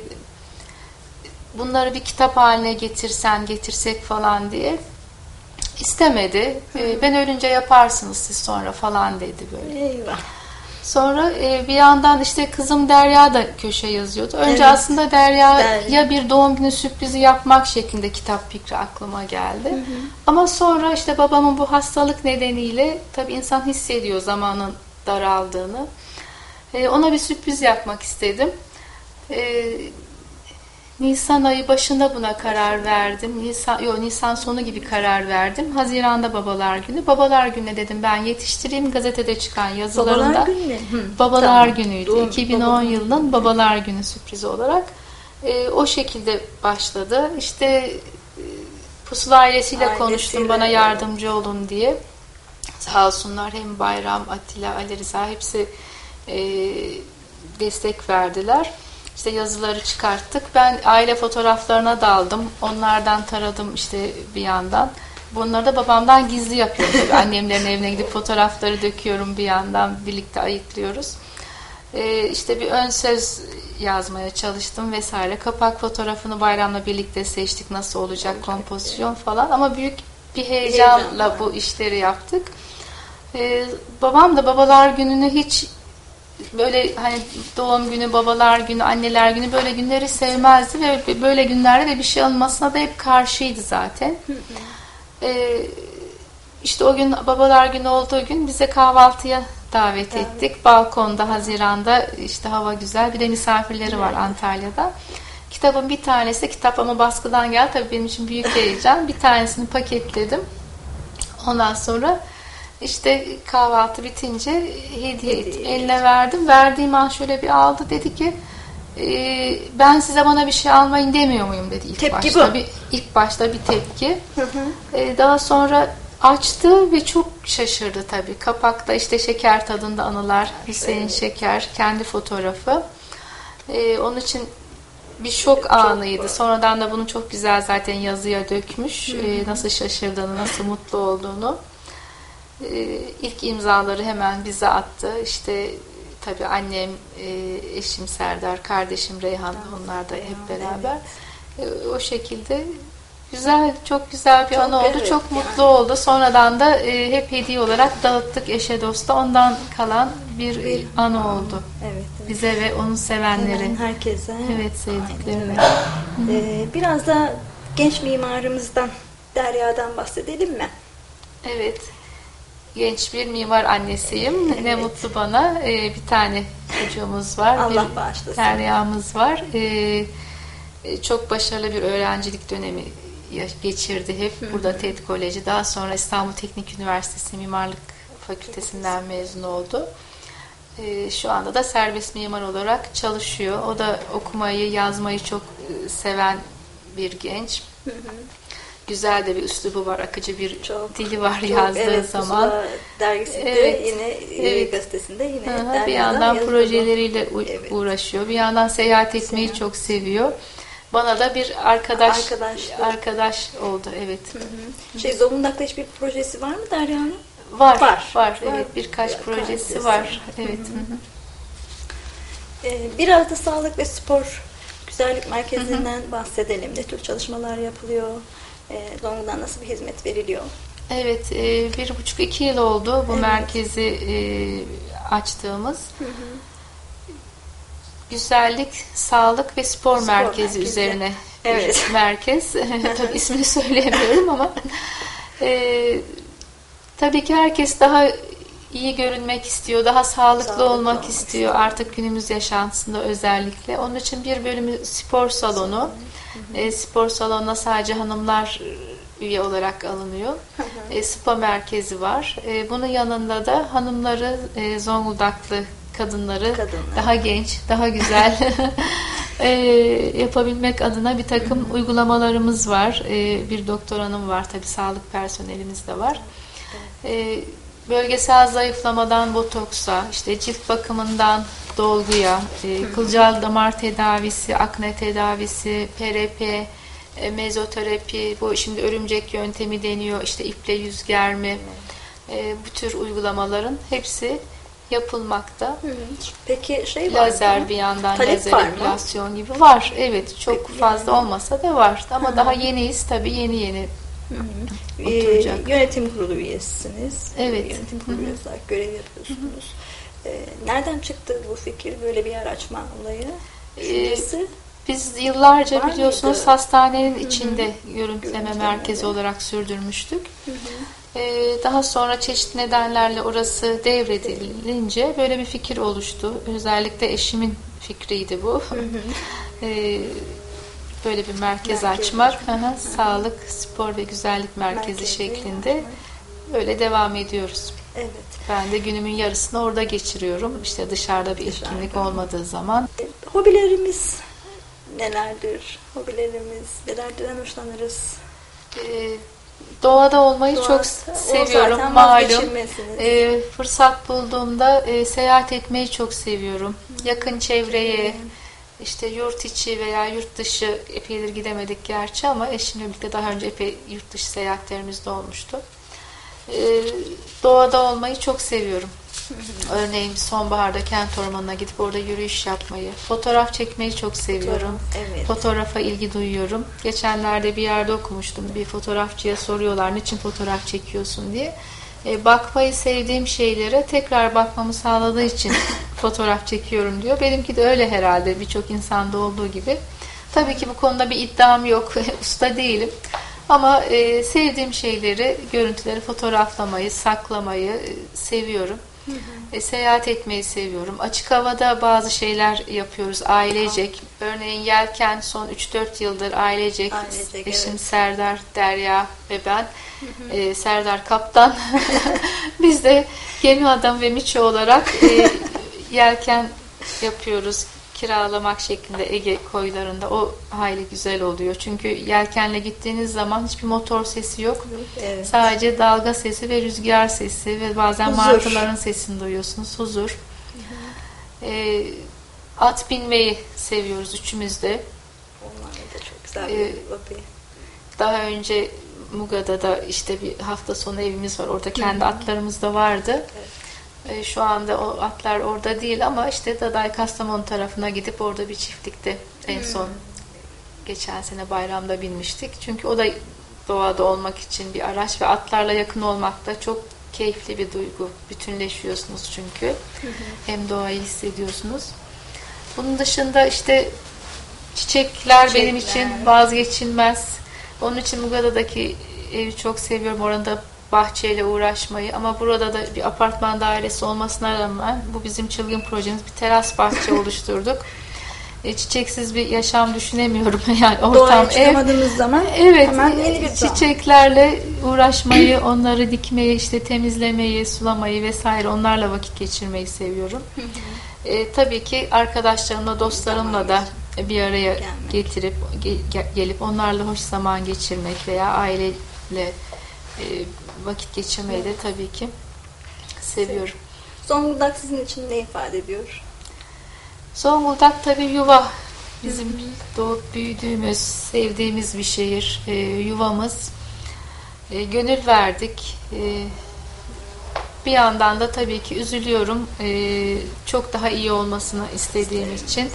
bunları bir kitap haline getirsen, getirsek falan diye. İstemedi. Ee, ben ölünce yaparsınız siz sonra falan dedi böyle. Eyvah. Sonra e, bir yandan işte kızım Derya da köşe yazıyordu. Önce Evet. aslında Derya'ya Derya. bir doğum günü sürprizi yapmak şeklinde kitap fikri aklıma geldi. Ama sonra işte babamın bu hastalık nedeniyle tabii insan hissediyor zamanın daraldığını. E, ona bir sürpriz yapmak istedim. E, Nisan ayı başında buna karar verdim. Nisan, yo, Nisan sonu gibi karar verdim. Haziran'da babalar günü. Babalar günü dedim ben yetiştireyim gazetede çıkan yazılarında. Babalar günü? Hı, Babalar tamam. günüydü. Doğum- 2010 babalar yılının babalar günü sürprizi olarak. E, o şekilde başladı. İşte e, Pusula ailesiyle Ailesiyle, konuştum bana yardımcı olun diye. Sağ olsunlar hem Bayram, Atilla, Ali Rıza hepsi e, destek verdiler. İşte yazıları çıkarttık. Ben aile fotoğraflarına daldım. Onlardan taradım işte bir yandan. Bunları da babamdan gizli yapıyorum. Tabii annemlerin evine gidip fotoğrafları döküyorum bir yandan birlikte ayıklıyoruz. Ee, işte bir ön söz yazmaya çalıştım vesaire. Kapak fotoğrafını bayramla birlikte seçtik nasıl olacak kompozisyon falan ama büyük bir heyecanla bu işleri yaptık. Ee, babam da babalar gününü hiç böyle hani doğum günü, babalar günü, anneler günü böyle günleri sevmezdi ve böyle günlerde de bir şey alınmasına da hep karşıydı zaten. Ee, işte o gün babalar günü olduğu gün bize kahvaltıya davet Evet. ettik. Balkonda Haziran'da işte hava güzel. Bir de misafirleri var Antalya'da. Kitabın bir tanesi kitap ama baskıdan geldi. Tabii benim için büyük heyecan. Bir tanesini paketledim. Ondan sonra işte kahvaltı bitince hediye. Hediye. Eline verdim. Verdiğim an şöyle bir aldı. Dedi ki "Ee, ben size bana bir şey almayın demiyor muyum dedi ilk Tepki başta. bu. Bir, ilk başta bir tepki. Hı hı. Ee, daha sonra açtı ve çok şaşırdı tabii. Kapakta işte şeker tadında anılar, Hüseyin Evet. Şeker, kendi fotoğrafı. Ee, onun için bir şok anıydı. Sonradan da bunu çok güzel zaten yazıya dökmüş. Ee, nasıl şaşırdığını, nasıl mutlu olduğunu. Ee, ilk imzaları hemen bize attı. İşte tabii annem, e, eşim Serdar, kardeşim Reyhan onlar da hep beraber. Ee, o şekilde güzel, çok güzel bir Çok anı oldu. evet, çok yani. mutlu oldu. Sonradan da e, hep hediye olarak dağıttık eşe dosta. Ondan kalan bir, Bir anı oldu. Evet. evet. Bize ve onun sevenleri. Hemen herkese. Evet, sevdiklerine. Ee, biraz da genç mimarımızdan, Derya'dan bahsedelim mi? Evet. Genç bir mimar annesiyim. Ne Evet. mutlu bana. Ee, bir tane çocuğumuz var. Allah bir bağışlasın. Derya'mız var. Ee, e, çok başarılı bir öğrencilik dönemi geçirdi hep. Burada TED Koleji. Daha sonra İstanbul Teknik Üniversitesi Mimarlık Fakültesinden mezun oldu. Ee, şu anda da serbest mimar olarak çalışıyor. O da okumayı, yazmayı çok e, seven bir genç. Güzel de bir üslubu var, akıcı bir Çok, dili var çok, yazdığı evet, zaman. Dergisinde Evet, yine e, evet. gazetesinde yine Hı hı, Derya'dan bir yandan yazılı. projeleriyle Evet. uğraşıyor. Bir yandan seyahat etmeyi Seyahat. çok seviyor. Bana da bir arkadaş Arkadaşlık. arkadaş oldu. Evet. Hı hı. Şey Zonguldak'ta hiçbir projesi var mı Derya'nın? Var, Var. var. Var. Evet, birkaç Var, projesi projesi. var. Evet. hı hı. Ee, biraz da sağlık ve spor güzellik merkezinden bahsedelim. Ne tür çalışmalar yapılıyor? Ee, Zonguldak'a nasıl bir hizmet veriliyor? Evet, e, bir buçuk iki yıl oldu bu Evet. merkezi e, açtığımız. Güzellik, sağlık ve spor, Spor merkezi, merkezi. üzerine Evet. bir merkez. [laughs] [laughs] tabii ismini söyleyemiyorum ama e, tabii ki herkes daha iyi görünmek istiyor, daha sağlıklı, Sağlıklı olmak olmak istiyor artık günümüz yaşantısında özellikle. Onun için bir bölümü spor salonu. E, spor salonuna sadece hanımlar üye olarak alınıyor. E, spa merkezi var. E, bunun yanında da hanımları e, Zonguldaklı kadınları Kadınlar. daha genç, daha güzel [laughs] [laughs] e, yapabilmek adına bir takım uygulamalarımız var. E, bir doktor hanım var, tabii sağlık personelimiz de var. E, bölgesel zayıflamadan botoksa, işte cilt bakımından dolguya, e, kılcal damar tedavisi, akne tedavisi, PRP, e, mezoterapi, bu şimdi örümcek yöntemi deniyor, işte iple yüz germe, e, bu tür uygulamaların hepsi yapılmakta. Peki şey var Lazer mı? bir yandan Talep lazer var mı? epilasyon gibi var. Evet çok Peki, fazla yani- olmasa da var. Ama daha yeniyiz tabii yeni yeni. Ee, Oturacak. yönetim kurulu üyesisiniz. Evet. Yönetim kurulu üyesi olarak görev yapıyorsunuz. Ee, nereden çıktı bu fikir, böyle bir yer açma olayı? Ee, Düşüncesi? Biz yıllarca Var biliyorsunuz mıydı? hastanenin içinde görüntüleme Görüntüleme, merkezi evet. olarak sürdürmüştük. Ee, daha sonra çeşitli nedenlerle orası devredilince böyle bir fikir oluştu. Özellikle eşimin fikriydi bu. Ee, böyle bir merkez, Merkez açmak, Hı hı, sağlık, spor ve güzellik merkezi, Merkezi. şeklinde böyle devam ediyoruz. Evet. Ben de günümün yarısını orada geçiriyorum. İşte dışarıda bir Dışarıda. etkinlik olmadığı zaman. E, Hobilerimiz nelerdir? Hobilerimiz, nelerden hoşlanırız? Ee, doğada olmayı Doğa- çok seviyorum malum. Ee, fırsat bulduğumda e, seyahat etmeyi çok seviyorum. Yakın çevreye, işte yurt içi veya yurt dışı epeydir gidemedik gerçi ama eşimle birlikte daha önce epey yurt dışı seyahatlerimiz de olmuştu. Ee, doğada olmayı çok seviyorum. [laughs] Örneğin sonbaharda kent ormanına gidip orada yürüyüş yapmayı, fotoğraf çekmeyi çok seviyorum. Evet. Fotoğrafa ilgi duyuyorum. Geçenlerde bir yerde okumuştum. Bir fotoğrafçıya soruyorlar niçin fotoğraf çekiyorsun diye. E, bakmayı sevdiğim şeylere tekrar bakmamı sağladığı için [laughs] fotoğraf çekiyorum diyor. Benimki de öyle herhalde birçok insanda olduğu gibi. Tabii ki bu konuda bir iddiam yok. [laughs] Usta değilim. Ama e, sevdiğim şeyleri, görüntüleri fotoğraflamayı, saklamayı e, seviyorum. E, seyahat etmeyi seviyorum. Açık havada bazı şeyler yapıyoruz ailecek. Örneğin yelken son 3-4 yıldır ailecek. Ailecek, Eşim evet. Serdar, Derya ve ben. E, Serdar kaptan. [laughs] Biz de gemi adam ve miço olarak e, yelken yapıyoruz. Kiralamak şeklinde Ege koylarında. O hayli güzel oluyor. Çünkü yelkenle gittiğiniz zaman hiçbir motor sesi yok. Evet. Sadece dalga sesi ve rüzgar sesi ve bazen Huzur. martıların sesini duyuyorsunuz. Huzur. Ee, at binmeyi seviyoruz üçümüz de. Onlar da çok güzel Ee, bir hobi. Daha önce Muga'da da işte bir hafta sonu evimiz var. Orada kendi atlarımız da vardı. Ee, Şu anda o atlar orada değil ama işte Daday Kastamonu tarafına gidip orada bir çiftlikte en son geçen sene bayramda binmiştik. Çünkü o da doğada olmak için bir araç ve atlarla yakın olmak da çok keyifli bir duygu. Bütünleşiyorsunuz çünkü. Hem doğayı hissediyorsunuz. Bunun dışında işte çiçekler, benim Çiçekler. için vazgeçilmez. Onun için Mugada'daki evi çok seviyorum. Orada bahçeyle uğraşmayı ama burada da bir apartman dairesi olmasına rağmen bu bizim çılgın projemiz bir teras bahçe [laughs] oluşturduk. E, çiçeksiz bir yaşam düşünemiyorum [laughs] yani ortam Doğaya ev. zaman Evet, hemen yeni bir doğa. çiçeklerle uğraşmayı, onları dikmeyi, işte temizlemeyi, sulamayı vesaire onlarla vakit geçirmeyi seviyorum. E, tabii ki arkadaşlarımla, dostlarımla da bir araya Gelmek. getirip ge- ge- gelip onlarla hoş zaman geçirmek veya aileyle e, vakit geçirmeyi de tabii ki seviyorum. Zonguldak sizin için ne ifade ediyor? Zonguldak tabii yuva. Bizim doğup büyüdüğümüz, sevdiğimiz bir şehir. Ee, yuvamız. Ee, gönül verdik. Ee, bir yandan da tabii ki üzülüyorum. Ee, çok daha iyi olmasını istediğim için.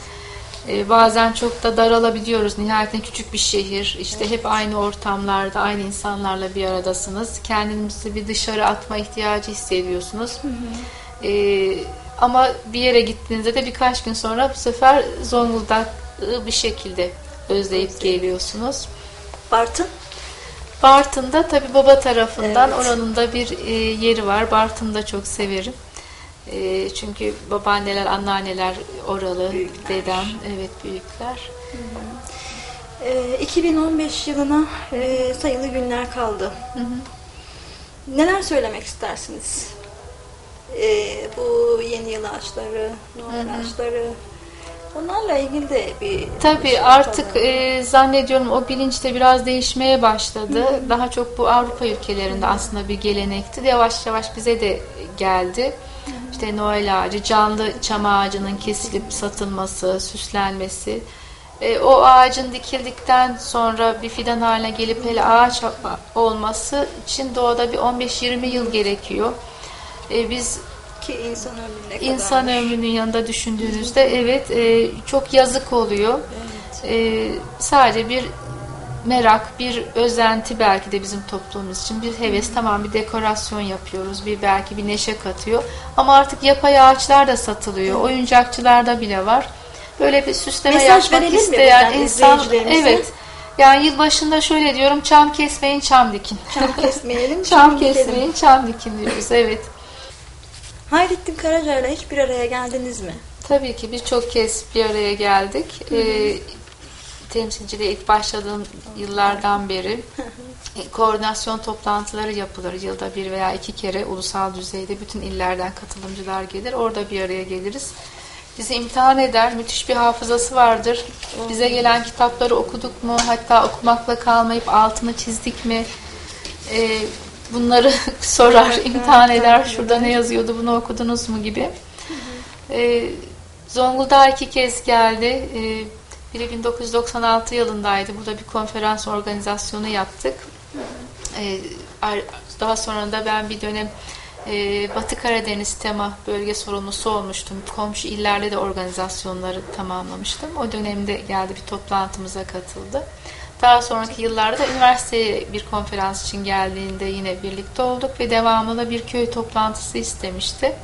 Ee, bazen çok da daralabiliyoruz. Nihayetinde küçük bir şehir. İşte hep aynı ortamlarda, aynı insanlarla bir aradasınız. Kendinizi bir dışarı atma ihtiyacı hissediyorsunuz. Ee, ama bir yere gittiğinizde de birkaç gün sonra bu sefer Zonguldak'ı bir şekilde özleyip geliyorsunuz. Bartın? Bartın'da tabi baba tarafından Evet. oranın da bir e, yeri var. Bartın'ı da çok severim. E, çünkü babaanneler, anneanneler oralı, Büyükler. dedem, evet büyükler. Ee, 2015 yılına e, sayılı günler kaldı. Neler söylemek istersiniz? Ee, bu yeni yıl ağaçları, Noel ağaçları, onlarla ilgili de bir Tabii şey artık e, zannediyorum o bilinç de biraz değişmeye başladı. Daha çok bu Avrupa ülkelerinde aslında bir gelenekti. Yavaş yavaş bize de geldi. İşte Noel ağacı, canlı çam ağacının kesilip satılması, süslenmesi. E, o ağacın dikildikten sonra bir fidan haline gelip hele ağaç olması için doğada bir 15-20 yıl gerekiyor. E, biz ki insan ömrüne kadar. İnsan ömrünün yanında düşündüğünüzde evet e, çok yazık oluyor. E, sadece bir merak, bir özenti belki de bizim toplumumuz için bir heves. Tamam bir dekorasyon yapıyoruz, bir belki bir neşe katıyor. Ama artık yapay ağaçlar da satılıyor. Oyuncakçılarda bile var. Böyle bir süsleme Mesaj yapmak isteyen insan evet. Yani yılbaşında şöyle diyorum çam kesmeyin çam dikin. Çam kesmeyelim, [laughs] çam kesmeyin çam dikin diyoruz evet. Hayrettin Karaca'yla hiçbir araya geldiniz mi? Tabii ki birçok kez bir araya geldik. Ee, temsilciliğe ilk başladığım yıllardan beri e, koordinasyon toplantıları yapılır. Yılda bir veya iki kere ulusal düzeyde bütün illerden katılımcılar gelir. Orada bir araya geliriz. Bizi imtihan eder. Müthiş bir hafızası vardır. Bize gelen kitapları okuduk mu? Hatta okumakla kalmayıp altını çizdik mi? Ee, bunları [laughs] sorar, imtihan eder. Şurada ne yazıyordu, bunu okudunuz mu gibi. Ee, Zonguldak'a iki kez geldi. Ee, biri 1996 yılındaydı. Burada bir konferans organizasyonu yaptık. Ee, daha sonra da ben bir dönem e, Batı Karadeniz tema bölge sorumlusu olmuştum. Komşu illerle de organizasyonları tamamlamıştım. O dönemde geldi bir toplantımıza katıldı. Daha sonraki yıllarda da üniversiteye bir konferans için geldiğinde yine birlikte olduk ve devamında bir köy toplantısı istemişti.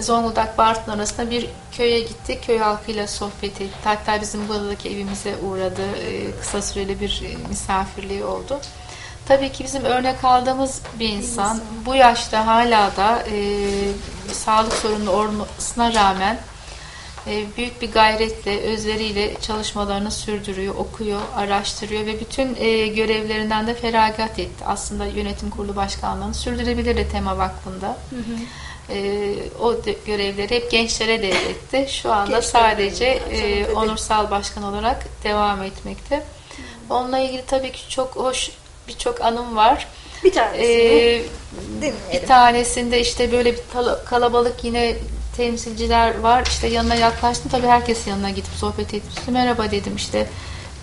Zonguldak Bartın arasında bir köye gittik. Köy halkıyla sohbet etti. Hatta bizim buradaki evimize uğradı. Ee, Kısa süreli bir e, misafirliği oldu. Tabii ki bizim örnek aldığımız bir insan. Bu yaşta hala da e, sağlık sorunu olmasına rağmen e, büyük bir gayretle, özveriyle çalışmalarını sürdürüyor, okuyor, araştırıyor ve bütün e, görevlerinden de feragat etti. Aslında yönetim kurulu başkanlığını sürdürebilir de Tema Vakfı'nda. E, o görevleri hep gençlere devretti. Şu anda Gençlere sadece e, onursal başkan olarak devam etmekte. Onunla ilgili tabii ki çok hoş birçok anım var. Bir tanesini Ee, dinleyelim. bir tanesinde işte böyle bir kala- kalabalık yine temsilciler var. İşte yanına yaklaştım. Tabii herkes yanına gidip sohbet etmiştim. Merhaba dedim işte.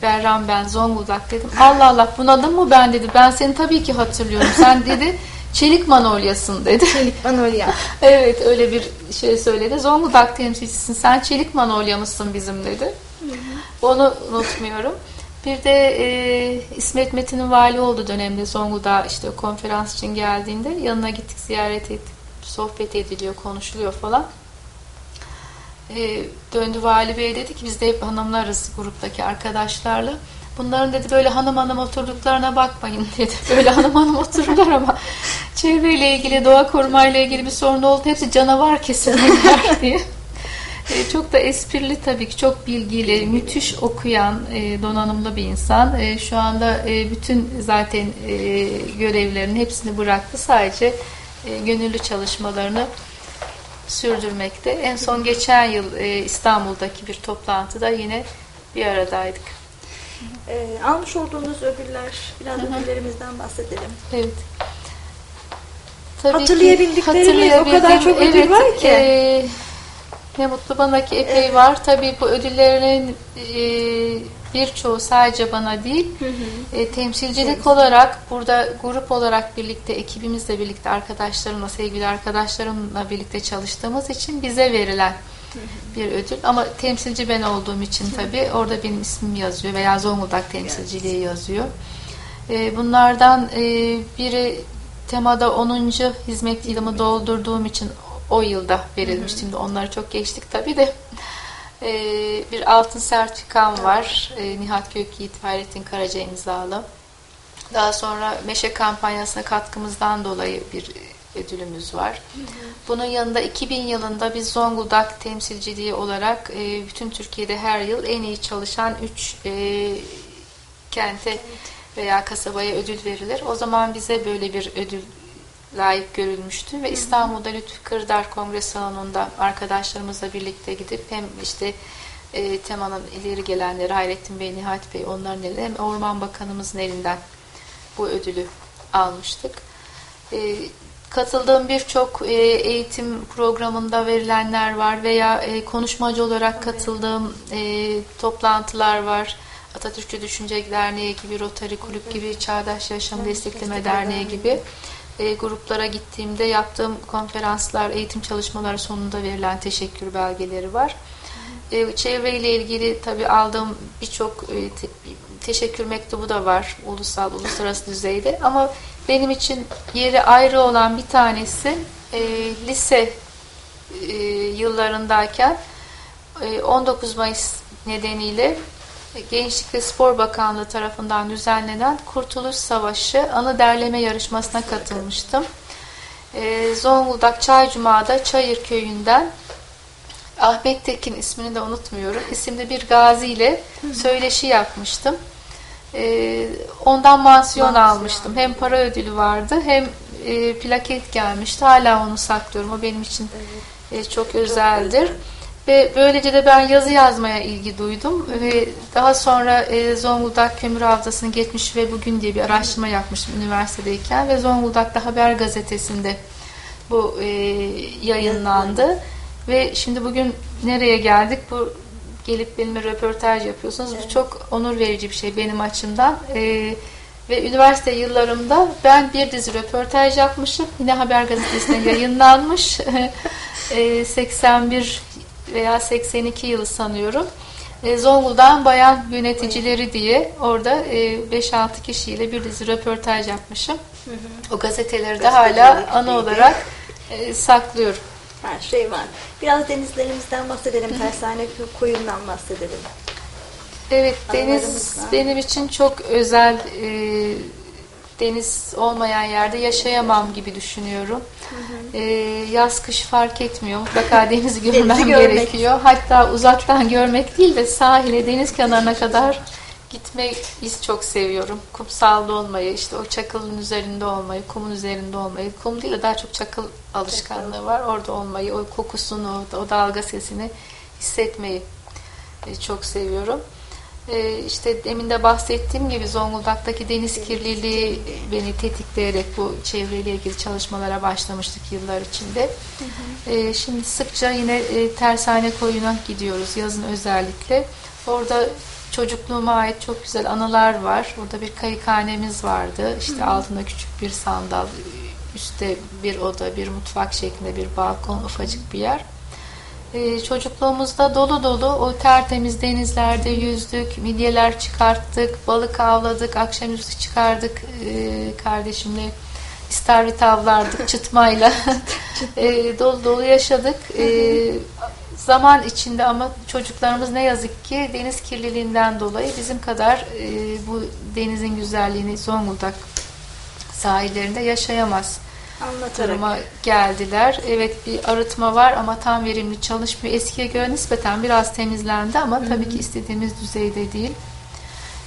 Berran ben Zonguldak dedim. Allah Allah bunadın mı ben dedi. Ben seni tabii ki hatırlıyorum. Sen [laughs] dedi Çelik Manolyasın dedi. Çelik Manolya. [laughs] evet öyle bir şey söyledi. Zonguldak temsilcisin. Sen Çelik Manolya mısın bizim dedi. Onu unutmuyorum. Bir de e, İsmet Metin'in vali olduğu dönemde Zonguldak'a işte konferans için geldiğinde yanına gittik ziyaret ettik. Sohbet ediliyor, konuşuluyor falan. E, döndü vali bey dedi ki biz de hep hanımlarız gruptaki arkadaşlarla. Bunların dedi böyle hanım hanım oturduklarına bakmayın [laughs] dedi. Böyle hanım hanım otururlar ama çevreyle ilgili, doğa korumayla ilgili bir sorun oldu. Hepsi canavar kesimler [laughs] diye. E, Çok da esprili tabii ki, çok bilgili, müthiş okuyan, e, donanımlı bir insan. E, Şu anda e, bütün zaten e, görevlerin hepsini bıraktı. Sadece e, gönüllü çalışmalarını sürdürmekte. En son geçen yıl e, İstanbul'daki bir toplantıda yine bir aradaydık. Ee, almış olduğunuz ödüller, biraz ödüllerimizden bahsedelim. Evet. Tabii Hatırlayabildiklerimiz o kadar çok ödül evet, var ki. e, ne mutlu bana ki epey Evet. var. Tabii bu ödüllerin e, birçoğu sadece bana değil, e, temsilcilik Temsil. olarak burada grup olarak birlikte, ekibimizle birlikte, arkadaşlarımla, sevgili arkadaşlarımla birlikte çalıştığımız için bize verilen bir ödül. Ama temsilci ben olduğum için tabii orada benim ismim yazıyor veya Zonguldak temsilciliği yazıyor. E, bunlardan e, biri temada 10. hizmet yılımı doldurduğum için o yılda verilmişti. Şimdi onları çok geçtik tabii de. E, bir altın sertifikam var. E, Nihat Gökyiğit, Fahrettin Karaca imzalı. Daha sonra Meşe kampanyasına katkımızdan dolayı bir ödülümüz var. Bunun yanında 2000 yılında biz Zonguldak temsilciliği olarak e, bütün Türkiye'de her yıl en iyi çalışan 3 kente veya kasabaya ödül verilir. O zaman bize böyle bir ödül layık görülmüştü ve İstanbul'da Lütfü Kırdar Kongre Salonu'nda arkadaşlarımızla birlikte gidip hem işte e, temanın ileri gelenleri Hayrettin Bey, Nihat Bey onların elinden hem Orman Bakanımızın elinden bu ödülü almıştık. E, katıldığım birçok e, eğitim programında verilenler var veya e, konuşmacı olarak katıldığım e, toplantılar var. Atatürkçü Düşünce Derneği gibi, Rotary Kulüp gibi, Çağdaş Yaşam Destekleme Derneği gibi e, gruplara gittiğimde yaptığım konferanslar, eğitim çalışmaları sonunda verilen teşekkür belgeleri var. E, çevreyle ilgili tabii aldığım birçok e, te- teşekkür mektubu da var ulusal, uluslararası düzeyde. Ama benim için yeri ayrı olan bir tanesi e, lise e, yıllarındayken e, 19 Mayıs nedeniyle Gençlik ve Spor Bakanlığı tarafından düzenlenen Kurtuluş Savaşı anı derleme yarışmasına katılmıştım. E, Zonguldak Çaycuma'da Çayır Köyü'nden Ahmet Tekin ismini de unutmuyorum. isimli bir gazi ile söyleşi yapmıştım. E, ondan mansiyon Mansiyon. almıştım. Hem para ödülü vardı hem e, plaket gelmişti. Hala onu saklıyorum. O benim için e, çok özeldir. Ve böylece de ben yazı yazmaya ilgi duydum ve daha sonra e, Zonguldak Kömür Havzası'nın geçmiş ve bugün diye bir araştırma yapmıştım üniversitedeyken ve Zonguldak'ta Haber Gazetesi'nde bu e, yayınlandı. Ve şimdi bugün nereye geldik? Bu gelip benimle röportaj yapıyorsunuz. Evet. Bu çok onur verici bir şey benim açımdan. Ee, ve üniversite yıllarımda ben bir dizi röportaj yapmışım. Yine Haber Gazetesi'ne [laughs] yayınlanmış. [laughs] Ee, 81 veya 82 yılı sanıyorum. E, Zonguldak'ın bayan yöneticileri diye orada e, 5-6 kişiyle bir dizi röportaj yapmışım. O gazeteleri de hala miydi? olarak e, saklıyorum. Her şey var. Biraz denizlerimizden bahsedelim. Tersane koyundan bahsedelim. Evet, deniz benim için çok özel. e, deniz olmayan yerde yaşayamam gibi düşünüyorum. E, yaz kış fark etmiyor. Mutlaka [laughs] denizi görmem Denizi görmek. gerekiyor. Hatta uzaktan görmek değil de sahile, deniz kenarına kadar gitmeyi çok seviyorum. Kumsalda olmayı, işte o çakılın üzerinde olmayı, kumun üzerinde olmayı. Kum değil de daha çok çakıl alışkanlığı var. Orada olmayı, o kokusunu, o dalga sesini hissetmeyi e, çok seviyorum. E, işte demin de bahsettiğim gibi Zonguldak'taki deniz kirliliği beni tetikleyerek bu çevreyle ilgili çalışmalara başlamıştık yıllar içinde. E, şimdi sıkça yine e, tersane koyuna gidiyoruz yazın özellikle. Orada çocukluğuma ait çok güzel anılar var. Orada bir kayıkhanemiz vardı. İşte altında küçük bir sandal, üstte bir oda, bir mutfak şeklinde bir balkon, ufacık bir yer. Ee, çocukluğumuzda dolu dolu o tertemiz denizlerde yüzdük, midyeler çıkarttık, balık avladık, akşamüstü çıkardık ee, kardeşimle istavrit avlardık [laughs] çıtmayla. [laughs] Ee, dolu dolu yaşadık. Zaman içinde ama çocuklarımız ne yazık ki deniz kirliliğinden dolayı bizim kadar e, bu denizin güzelliğini Zonguldak sahillerinde yaşayamaz Anlatarak. duruma geldiler. Evet bir arıtma var ama tam verimli çalışmıyor. Eskiye göre nispeten biraz temizlendi ama tabii ki istediğimiz düzeyde değil.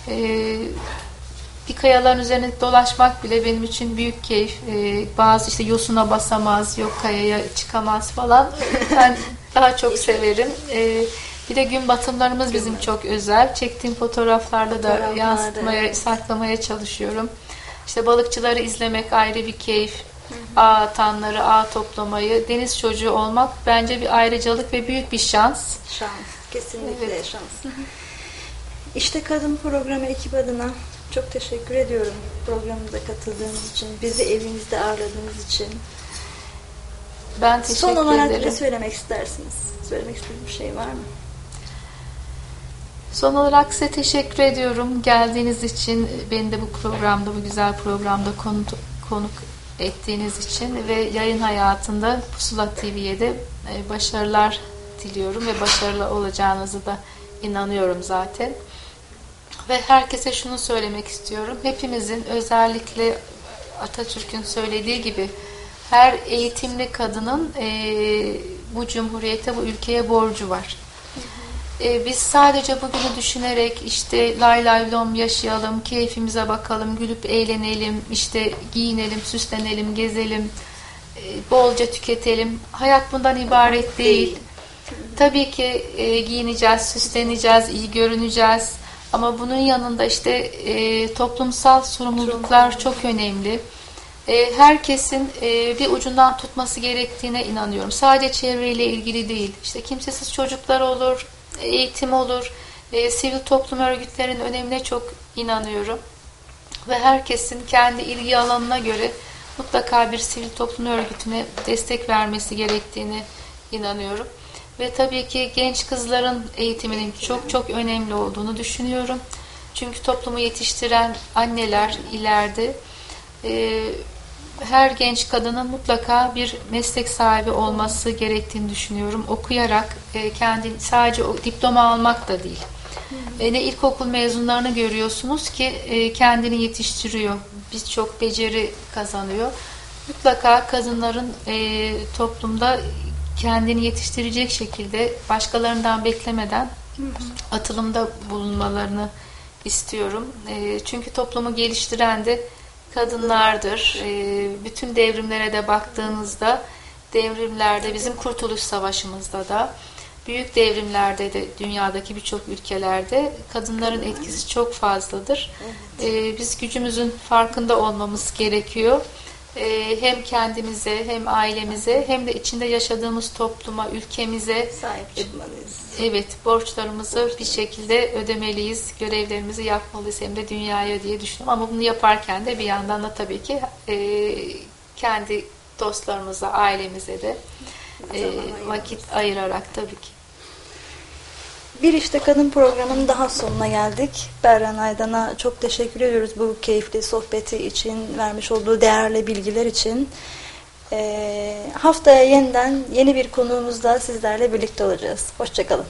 Ee, bir kayaların üzerine dolaşmak bile benim için büyük keyif. Ee, bazı işte yosuna basamaz, yok kayaya çıkamaz falan. Ben daha çok severim. Ee, bir de gün batımlarımız bizim çok özel. Çektiğim fotoğraflarda da yansıtmaya, saklamaya çalışıyorum. İşte balıkçıları izlemek ayrı bir keyif. Ağ atanları, ağ toplamayı, deniz çocuğu olmak bence bir ayrıcalık ve büyük bir şans. Şans. Kesinlikle Evet. şans. İşte Kadın Programı ekip adına çok teşekkür ediyorum programımıza katıldığınız için, bizi evinizde ağırladığınız için. Ben teşekkür Son olarak ederim. ne söylemek istersiniz? Söylemek istediğiniz bir şey var mı? Son olarak size teşekkür ediyorum. Geldiğiniz için, beni de bu programda, bu güzel programda konuk, konuk ettiğiniz için ve yayın hayatında Pusula TV'ye de e, başarılar diliyorum ve başarılı olacağınızı da inanıyorum zaten. Ve herkese şunu söylemek istiyorum. Hepimizin özellikle Atatürk'ün söylediği gibi her eğitimli kadının e, bu cumhuriyete, bu ülkeye borcu var. E, biz sadece bugünü düşünerek işte lay lay lom yaşayalım, keyfimize bakalım, gülüp eğlenelim, işte giyinelim, süslenelim, gezelim, e, bolca tüketelim. Hayat bundan ibaret değil. Tabii ki e, giyineceğiz, süsleneceğiz, iyi görüneceğiz. Ama bunun yanında işte e, toplumsal sorumluluklar çok önemli. E, herkesin e, bir ucundan tutması gerektiğine inanıyorum. Sadece çevreyle ilgili değil. İşte kimsesiz çocuklar olur, eğitim olur, e, sivil toplum örgütlerinin önemine çok inanıyorum. Ve herkesin kendi ilgi alanına göre mutlaka bir sivil toplum örgütüne destek vermesi gerektiğini inanıyorum. Ve tabii ki genç kızların eğitiminin çok çok önemli olduğunu düşünüyorum. Çünkü toplumu yetiştiren anneler ileride e, her genç kadının mutlaka bir meslek sahibi olması gerektiğini düşünüyorum. Okuyarak e, kendi sadece o diploma almak da değil. E, ne ilkokul mezunlarını görüyorsunuz ki e, kendini yetiştiriyor. Birçok beceri kazanıyor. Mutlaka kadınların e, toplumda kendini yetiştirecek şekilde başkalarından beklemeden atılımda bulunmalarını istiyorum. E, çünkü toplumu geliştiren de kadınlardır. E, bütün devrimlere de baktığınızda devrimlerde bizim Kurtuluş Savaşımızda da büyük devrimlerde de dünyadaki birçok ülkelerde kadınların etkisi çok fazladır. E, biz gücümüzün farkında olmamız gerekiyor e, hem kendimize hem ailemize hem de içinde yaşadığımız topluma, ülkemize Sahip çıkmalıyız. Evet borçlarımızı bir şekilde ödemeliyiz, görevlerimizi yapmalıyız hem de dünyaya diye düşünüyorum. Ama bunu yaparken de bir yandan da tabii ki e, kendi dostlarımıza, ailemize de e, vakit ayırarak tabii ki. Bir İşte Kadın programının daha sonuna geldik. Berran Aydan'a çok teşekkür ediyoruz bu keyifli sohbeti için, vermiş olduğu değerli bilgiler için. Ee, haftaya yeniden yeni bir konuğumuzla sizlerle birlikte olacağız. Hoşçakalın.